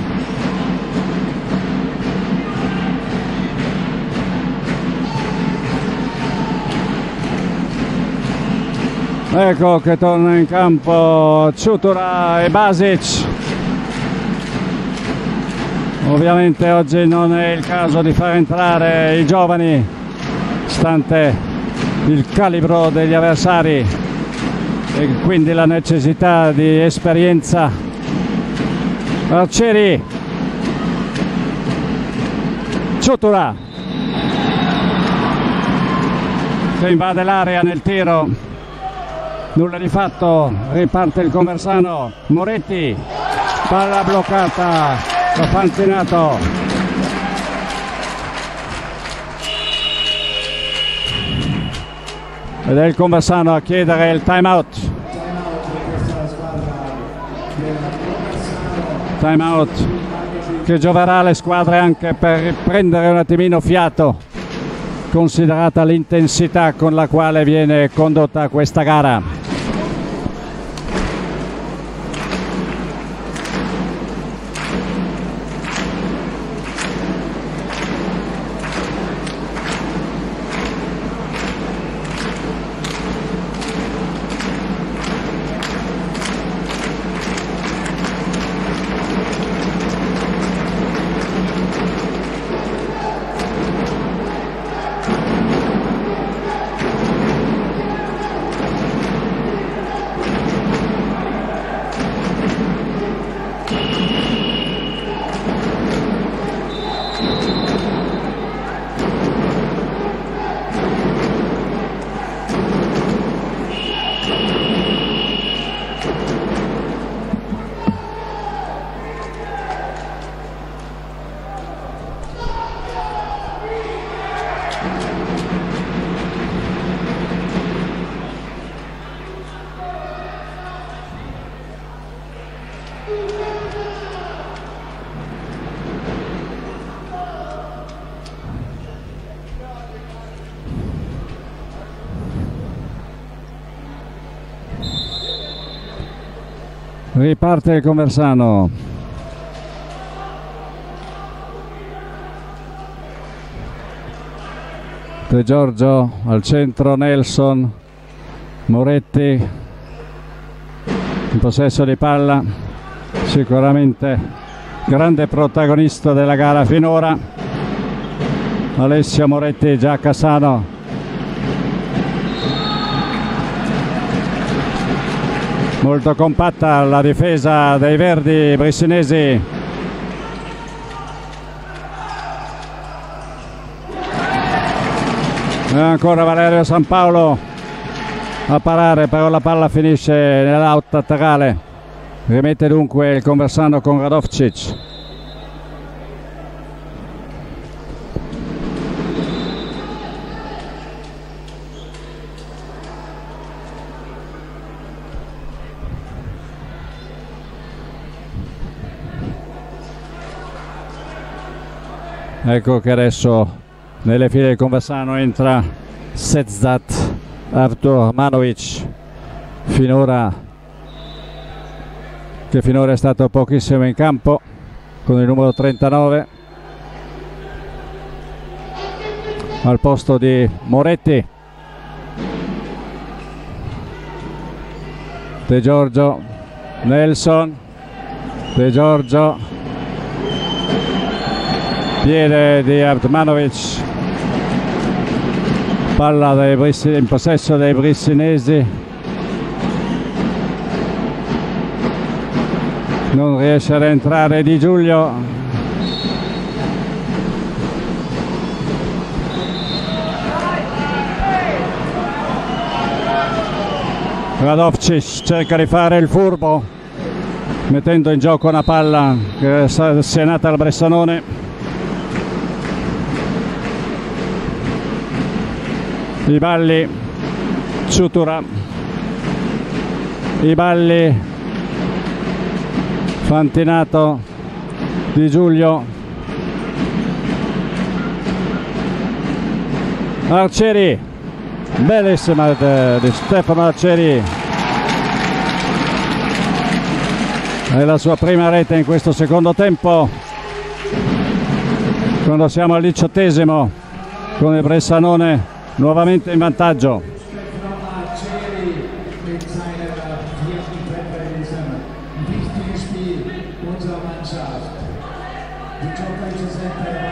Ecco che torna in campo Ciutura e Basic. Ovviamente oggi non è il caso di far entrare i giovani stante il calibro degli avversari e quindi la necessità di esperienza Arcieri Ciutura che invade l'area nel tiro. Nulla di fatto riparte il Conversano Moretti palla bloccata da Fantinato ed è il Conversano a chiedere il time out. Time out che gioverà alle squadre anche per riprendere un attimino fiato considerata l'intensità con la quale viene condotta questa gara riparte il Conversano. De Giorgio al centro Nelson Moretti in possesso di palla sicuramente grande protagonista della gara finora. Alessio Moretti già Cassano molto compatta la difesa dei verdi brissinesi e ancora Valerio San Paolo a parare però la palla finisce nell'out laterale rimette dunque il Conversano con Radovcic ecco che adesso nelle file del Conversano entra Sezat Artur Manovic finora che finora è stato pochissimo in campo con il numero 39 al posto di Moretti. De Giorgio Nelson. De Giorgio piede di Artmanovic. Palla in possesso dei brissinesi. Non riesce ad entrare Di Giulio. Radovcic cerca di fare il furbo mettendo in gioco una palla che è nata al Bressanone i balli Ciutura, i balli Fantinato di Giulio, Arcieri, bellissima eh, di Stefano Arcieri è la sua prima rete in questo secondo tempo. Quando siamo al diciottesimo con il Bressanone nuovamente in vantaggio.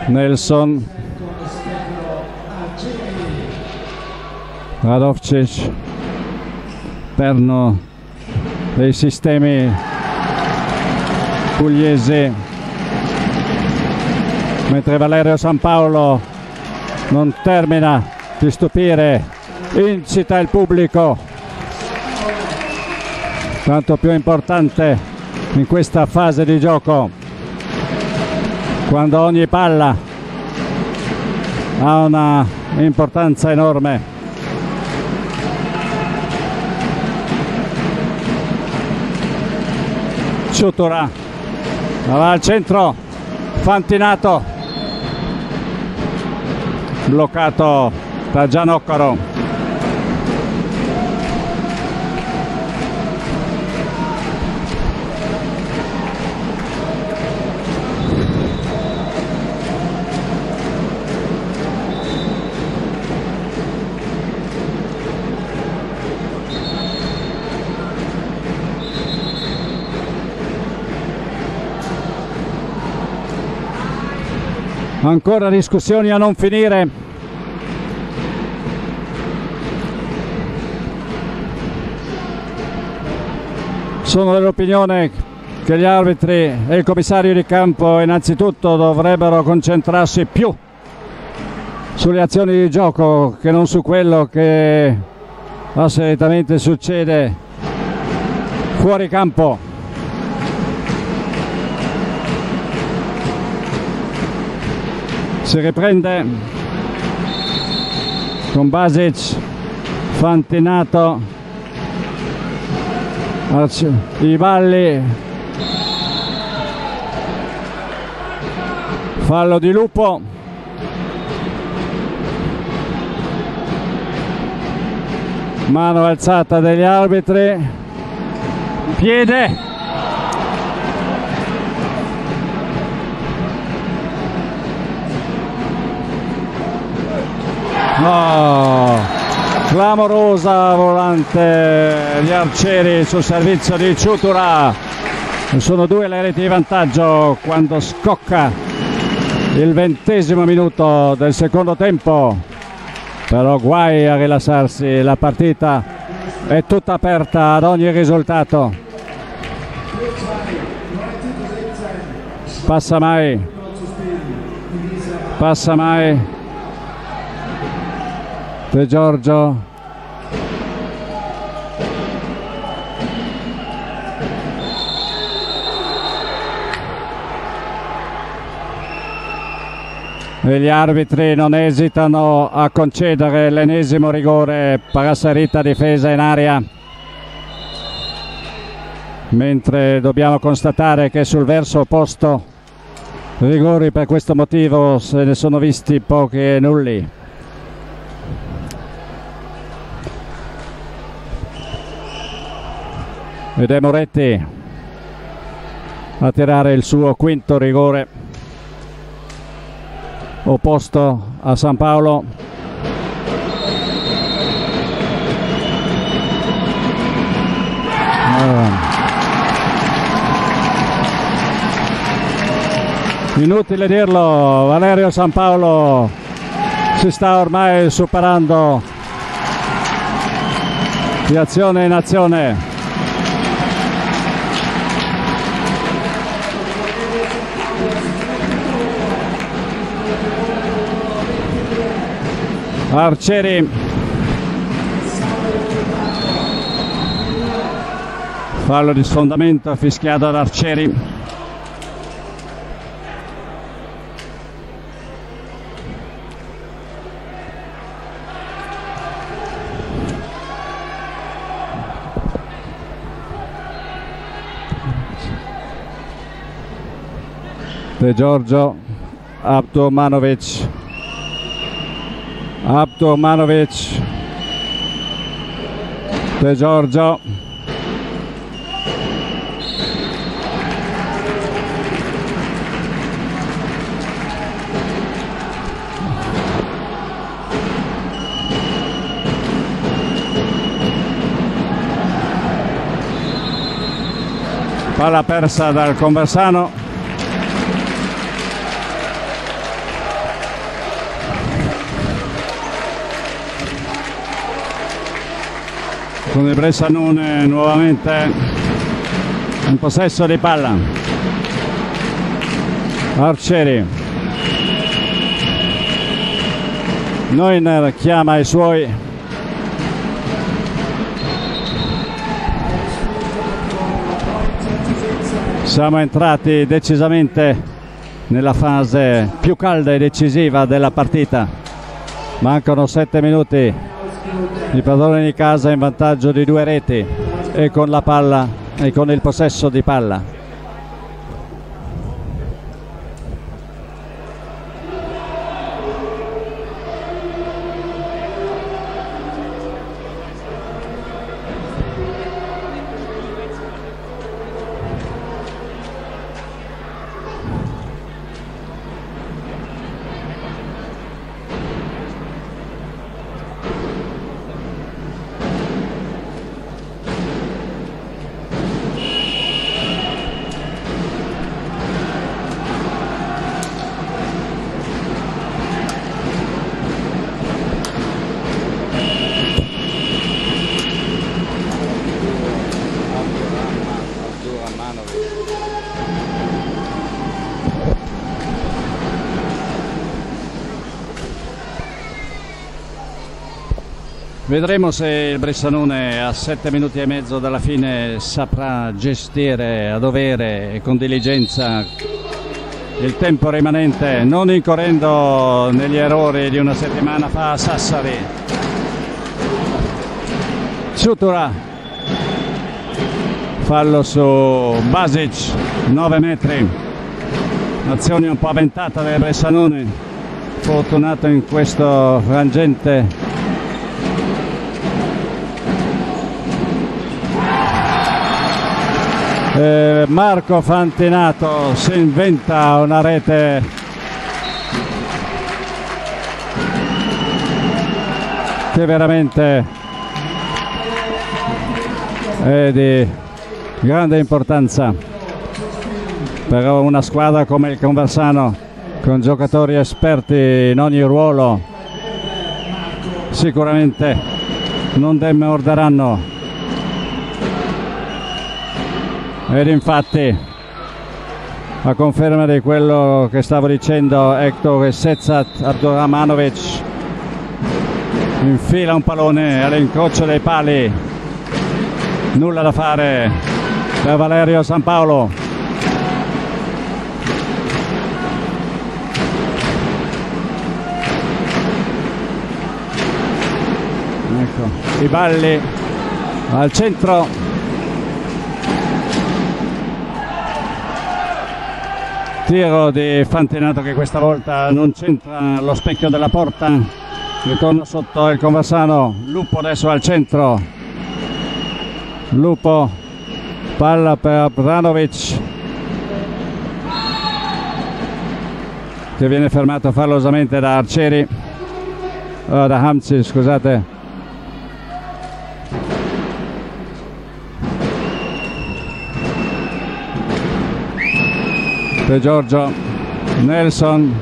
Nelson. Radovcic perno dei sistemi pugliesi mentre Valerio San Paolo non termina di stupire incita il pubblico. Tanto più importante in questa fase di gioco. Quando ogni palla ha una importanza enorme. Ciutura va al centro Fantinato. Bloccato da Gianoccaro ancora discussioni a non finire sono dell'opinione che gli arbitri e il commissario di campo innanzitutto dovrebbero concentrarsi più sulle azioni di gioco che non su quello che assolutamente succede fuori campo. Si riprende con Basic Fantinato i Valli fallo di Lupo. Mano alzata degli arbitri. Piede. No, clamorosa volante gli arcieri sul servizio di Ciutura. Sono due le reti di vantaggio quando scocca il ventesimo minuto del secondo tempo. Però guai a rilassarsi, la partita è tutta aperta ad ogni risultato. Passa mai, passa mai. De Giorgio. E gli arbitri non esitano a concedere l'ennesimo rigore Parassarita difesa in aria mentre dobbiamo constatare che sul verso opposto rigori per questo motivo se ne sono visti pochi e nulli ed è Moretti a tirare il suo quinto rigore opposto a San Paolo. Inutile dirlo Valerio San Paolo si sta ormai superando di azione in azione Arcieri. Fallo di sfondamento fischiato ad Arcieri. De Giorgio Abdomanovic Abdurmanovic De Giorgio. Palla persa dal Conversano con il Bressanone nuovamente in possesso di palla. Arcieri. Neuner chiama i suoi. Siamo entrati decisamente nella fase più calda e decisiva della partita. Mancano sette minuti i padroni di casa in vantaggio di due reti e con la palla e con il possesso di palla Vedremo se il Bressanone a sette minuti e mezzo dalla fine saprà gestire a dovere e con diligenza il tempo rimanente, non incorrendo negli errori di una settimana fa a Sassari. Ciutura, fallo su Basic, 9 metri, azione un po' avventata del Bressanone, fortunato in questo frangente eh, Marco Fantinato si inventa una rete. Che veramente è di grande importanza per una squadra come il Conversano con giocatori esperti in ogni ruolo. Sicuramente non demorderanno ed infatti a conferma di quello che stavo dicendo Hector Sezat Abdurrahmanovic infila un pallone all'incrocio dei pali. Nulla da fare per Valerio San Paolo ecco i balli al centro tiro di Fantinato che questa volta non c'entra lo specchio della porta. Ritorno sotto il Conversano. Lupo adesso al centro. Lupo palla per Branovic che viene fermato fallosamente da Arcieri oh, da Hamzi scusate De Giorgio Nelson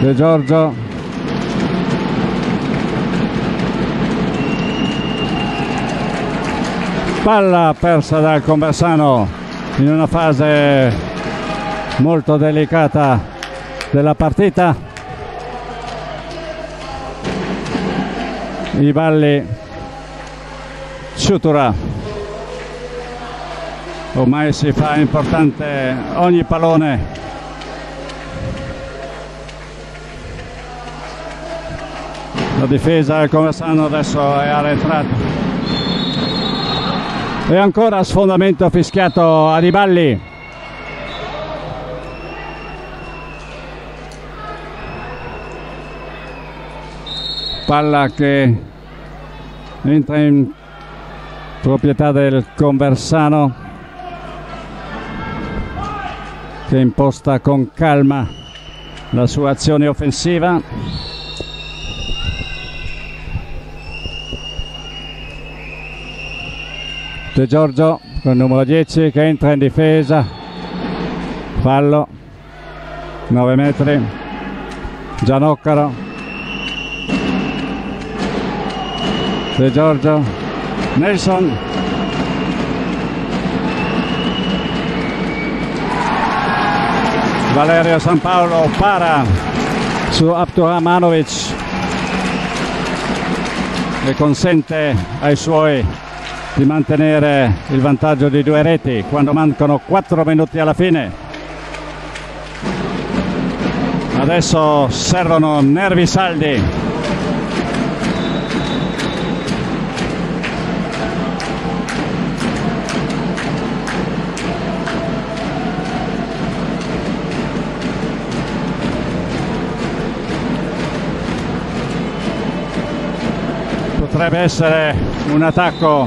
De Giorgio. Palla persa dal Conversano in una fase molto delicata della partita. I balli Ciutura ormai si fa importante ogni pallone. La difesa del Conversano adesso è arretrata e ancora sfondamento fischiato a Riballi. Palla che entra in proprietà del Conversano che imposta con calma la sua azione offensiva. De Giorgio con numero 10 che entra in difesa. Fallo 9 metri. Gianoccaro De Giorgio. Nelson Valerio San Paolo para su Abdurrahmanovic e consente ai suoi di mantenere il vantaggio di due reti quando mancano 4 minuti alla fine. Adesso servono nervi saldi. Potrebbe essere un attacco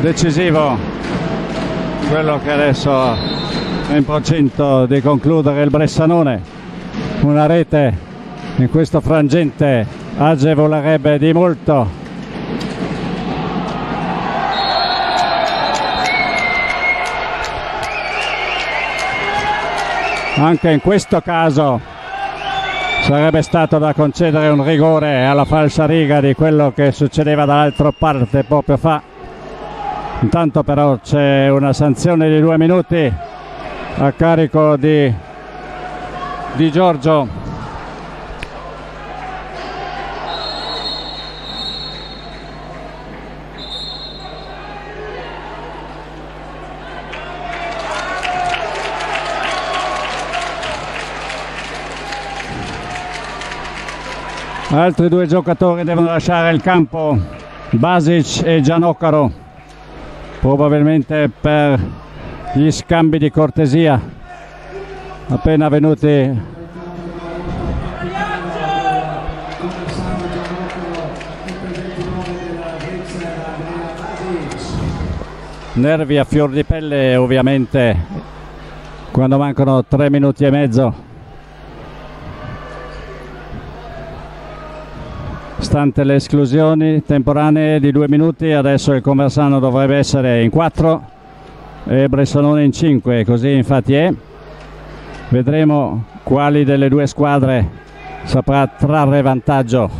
decisivo quello che adesso è in procinto di concludere il Bressanone. Una rete in questo frangente agevolerebbe di molto. Anche in questo caso sarebbe stato da concedere un rigore alla falsa riga di quello che succedeva dall'altra parte proprio fa. Intanto però c'è una sanzione di due minuti a carico di, di Giorgio altri due giocatori devono lasciare il campo. Basic e Gianoccaro probabilmente per gli scambi di cortesia appena avvenuti nervi a fior di pelle ovviamente quando mancano tre minuti e mezzo stante le esclusioni temporanee di due minuti adesso il Conversano dovrebbe essere in quattro e Bressanone in cinque così infatti è. Vedremo quali delle due squadre saprà trarre vantaggio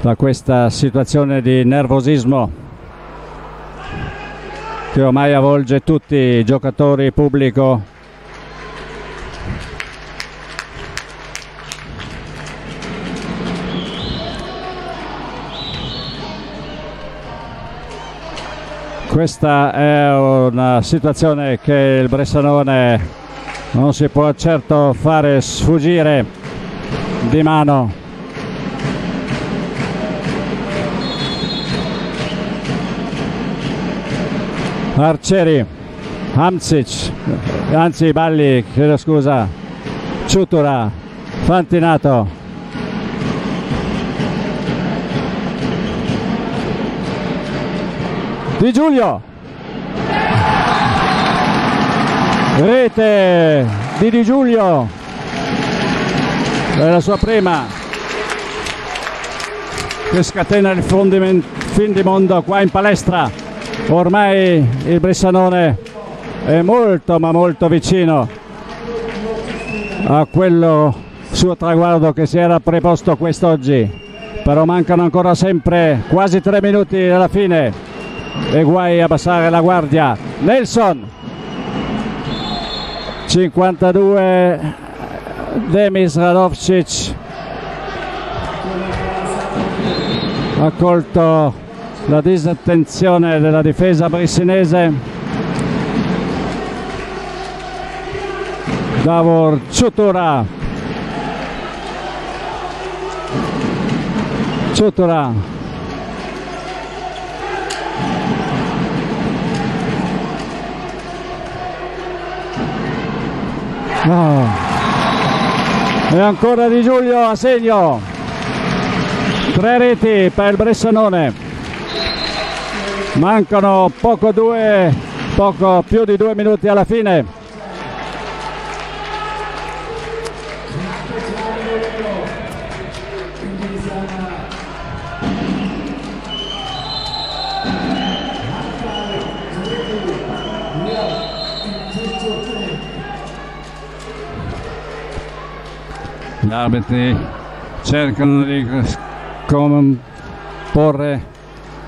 da questa situazione di nervosismo che ormai avvolge tutti i giocatori pubblico questa è una situazione che il Bressanone non si può certo fare sfuggire di mano. Arcieri Hamzic anzi Balli chiedo scusa Ciutura Fantinato Di Giulio. Rete di Di Giulio. È la sua prima. Che scatena il fin di mondo qua in palestra. Ormai il Bressanone è molto ma molto vicino a quello suo traguardo che si era preposto quest'oggi. Però mancano ancora sempre quasi tre minuti alla fine e guai a abbassare la guardia. Nelson. 52 Demis Radovcic. Ha colto la disattenzione della difesa brissinese Davor Ciutura Ciutura No. e ancora Di Giulio a segno tre reti per il Bressanone. Mancano poco due poco più di due minuti alla fine gli arbitri cercano di comporre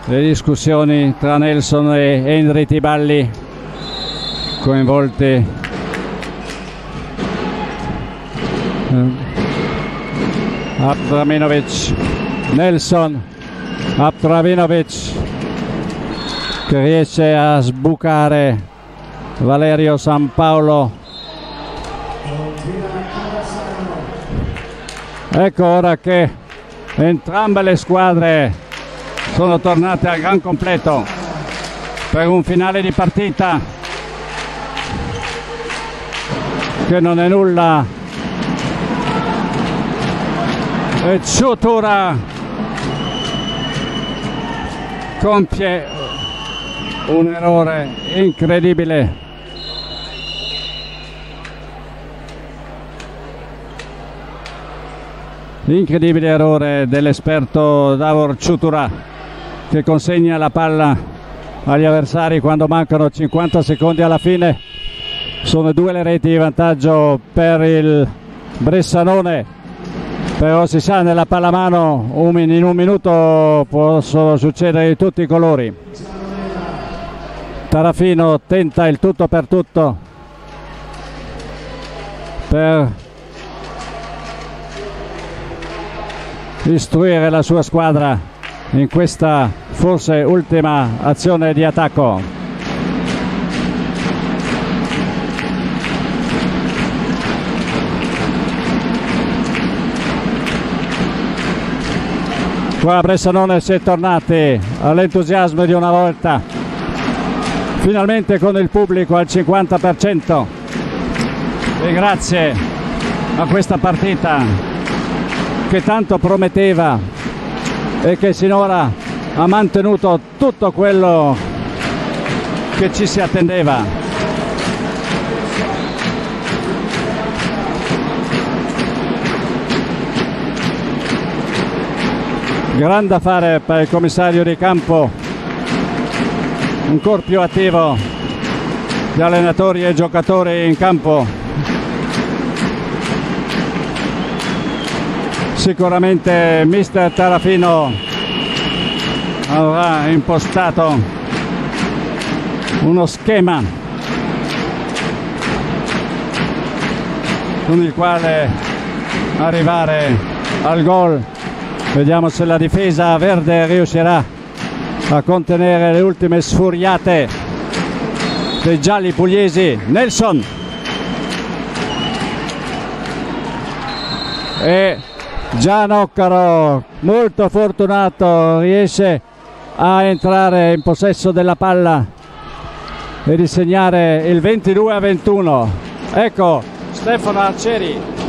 le discussioni tra Nelson e Henry Tiballi coinvolti Abdraminovic Nelson Abdraminovic che riesce a sbucare Valerio San Paolo Ecco ora che entrambe le squadre sono tornate al gran completo per un finale di partita che non è nulla. E Ciutura compie un errore incredibile Incredibile errore dell'esperto Davor Ciutura che consegna la palla agli avversari quando mancano 50 secondi alla fine. Sono due le reti di vantaggio per il Bressanone, però si sa nella pallamano in un minuto possono succedere di tutti i colori. Tarafino tenta il tutto per tutto per istruire la sua squadra in questa forse ultima azione di attacco. Qua a Bressanone si è tornati all'entusiasmo di una volta, finalmente con il pubblico al 50% e grazie a questa partita che tanto prometteva e che sinora ha mantenuto tutto quello che ci si attendeva. Grande affare per il commissario di campo, ancora più attivo gli allenatori e giocatori in campo sicuramente mister Tarafino avrà impostato uno schema con il quale arrivare al gol. Vediamo se la difesa verde riuscirà a contenere le ultime sfuriate dei gialli pugliesi. Nelson. E Gianoccaro molto fortunato riesce a entrare in possesso della palla e di segnare il 22 a 21 ecco Stefano Arcieri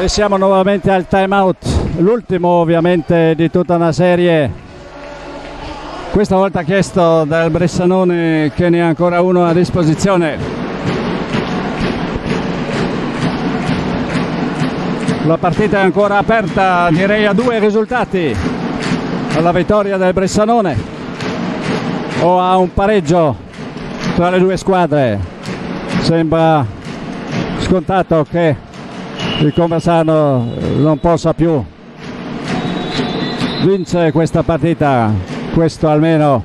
E siamo nuovamente al time out, l'ultimo ovviamente di tutta una serie. Questa volta chiesto dal Bressanone che ne ha ancora uno a disposizione. La partita è ancora aperta, direi a due risultati. Alla vittoria del Bressanone o a un pareggio tra le due squadre. Sembra scontato che il Conversano non possa più vincere questa partita questo almeno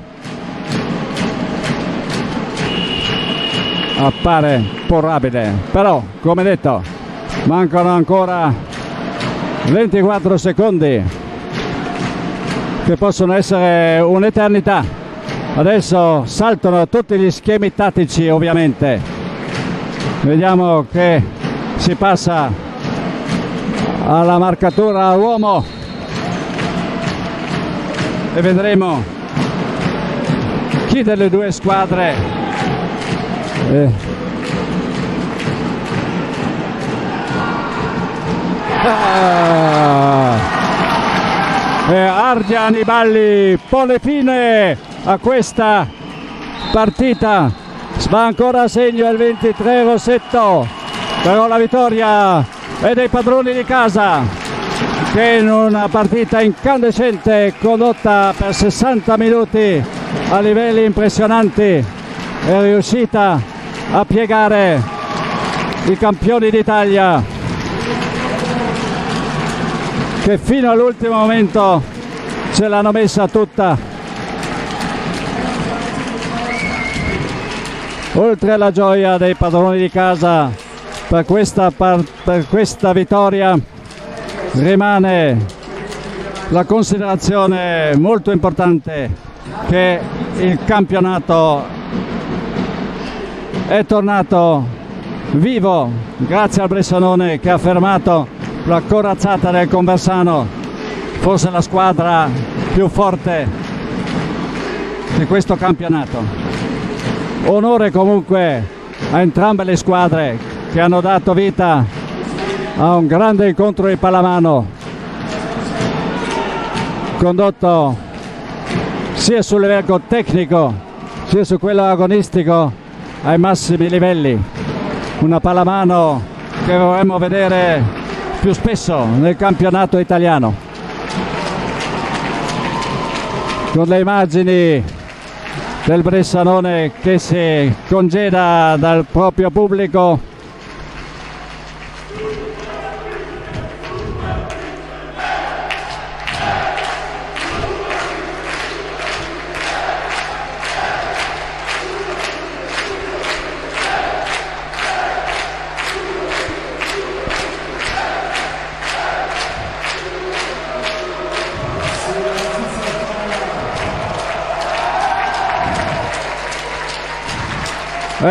appare porrabile però come detto mancano ancora 24 secondi che possono essere un'eternità. Adesso saltano tutti gli schemi tattici ovviamente. Vediamo che si passa alla marcatura uomo. E vedremo chi delle due squadre eh, ah, Ardia Aniballi pone fine a questa partita. Va ancora a segno il 23 Rossetto però la vittoria è dei padroni di casa che in una partita incandescente condotta per 60 minuti a livelli impressionanti è riuscita a piegare i campioni d'Italia che fino all'ultimo momento ce l'hanno messa tutta. Oltre alla gioia dei padroni di casa per questa, per questa vittoria rimane la considerazione molto importante che il campionato è tornato vivo grazie al Bressanone che ha fermato la corazzata del Conversano forse la squadra più forte di questo campionato. Onore comunque a entrambe le squadre che hanno dato vita a un grande incontro di pallamano condotto sia sul livello tecnico sia su quello agonistico ai massimi livelli. Una pallamano che vorremmo vedere più spesso nel campionato italiano. Con le immagini del Bressanone che si congeda dal proprio pubblico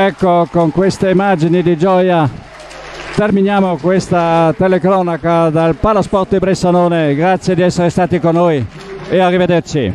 Ecco, con queste immagini di gioia terminiamo questa telecronaca dal Palasport di Bressanone. Grazie di essere stati con noi e arrivederci.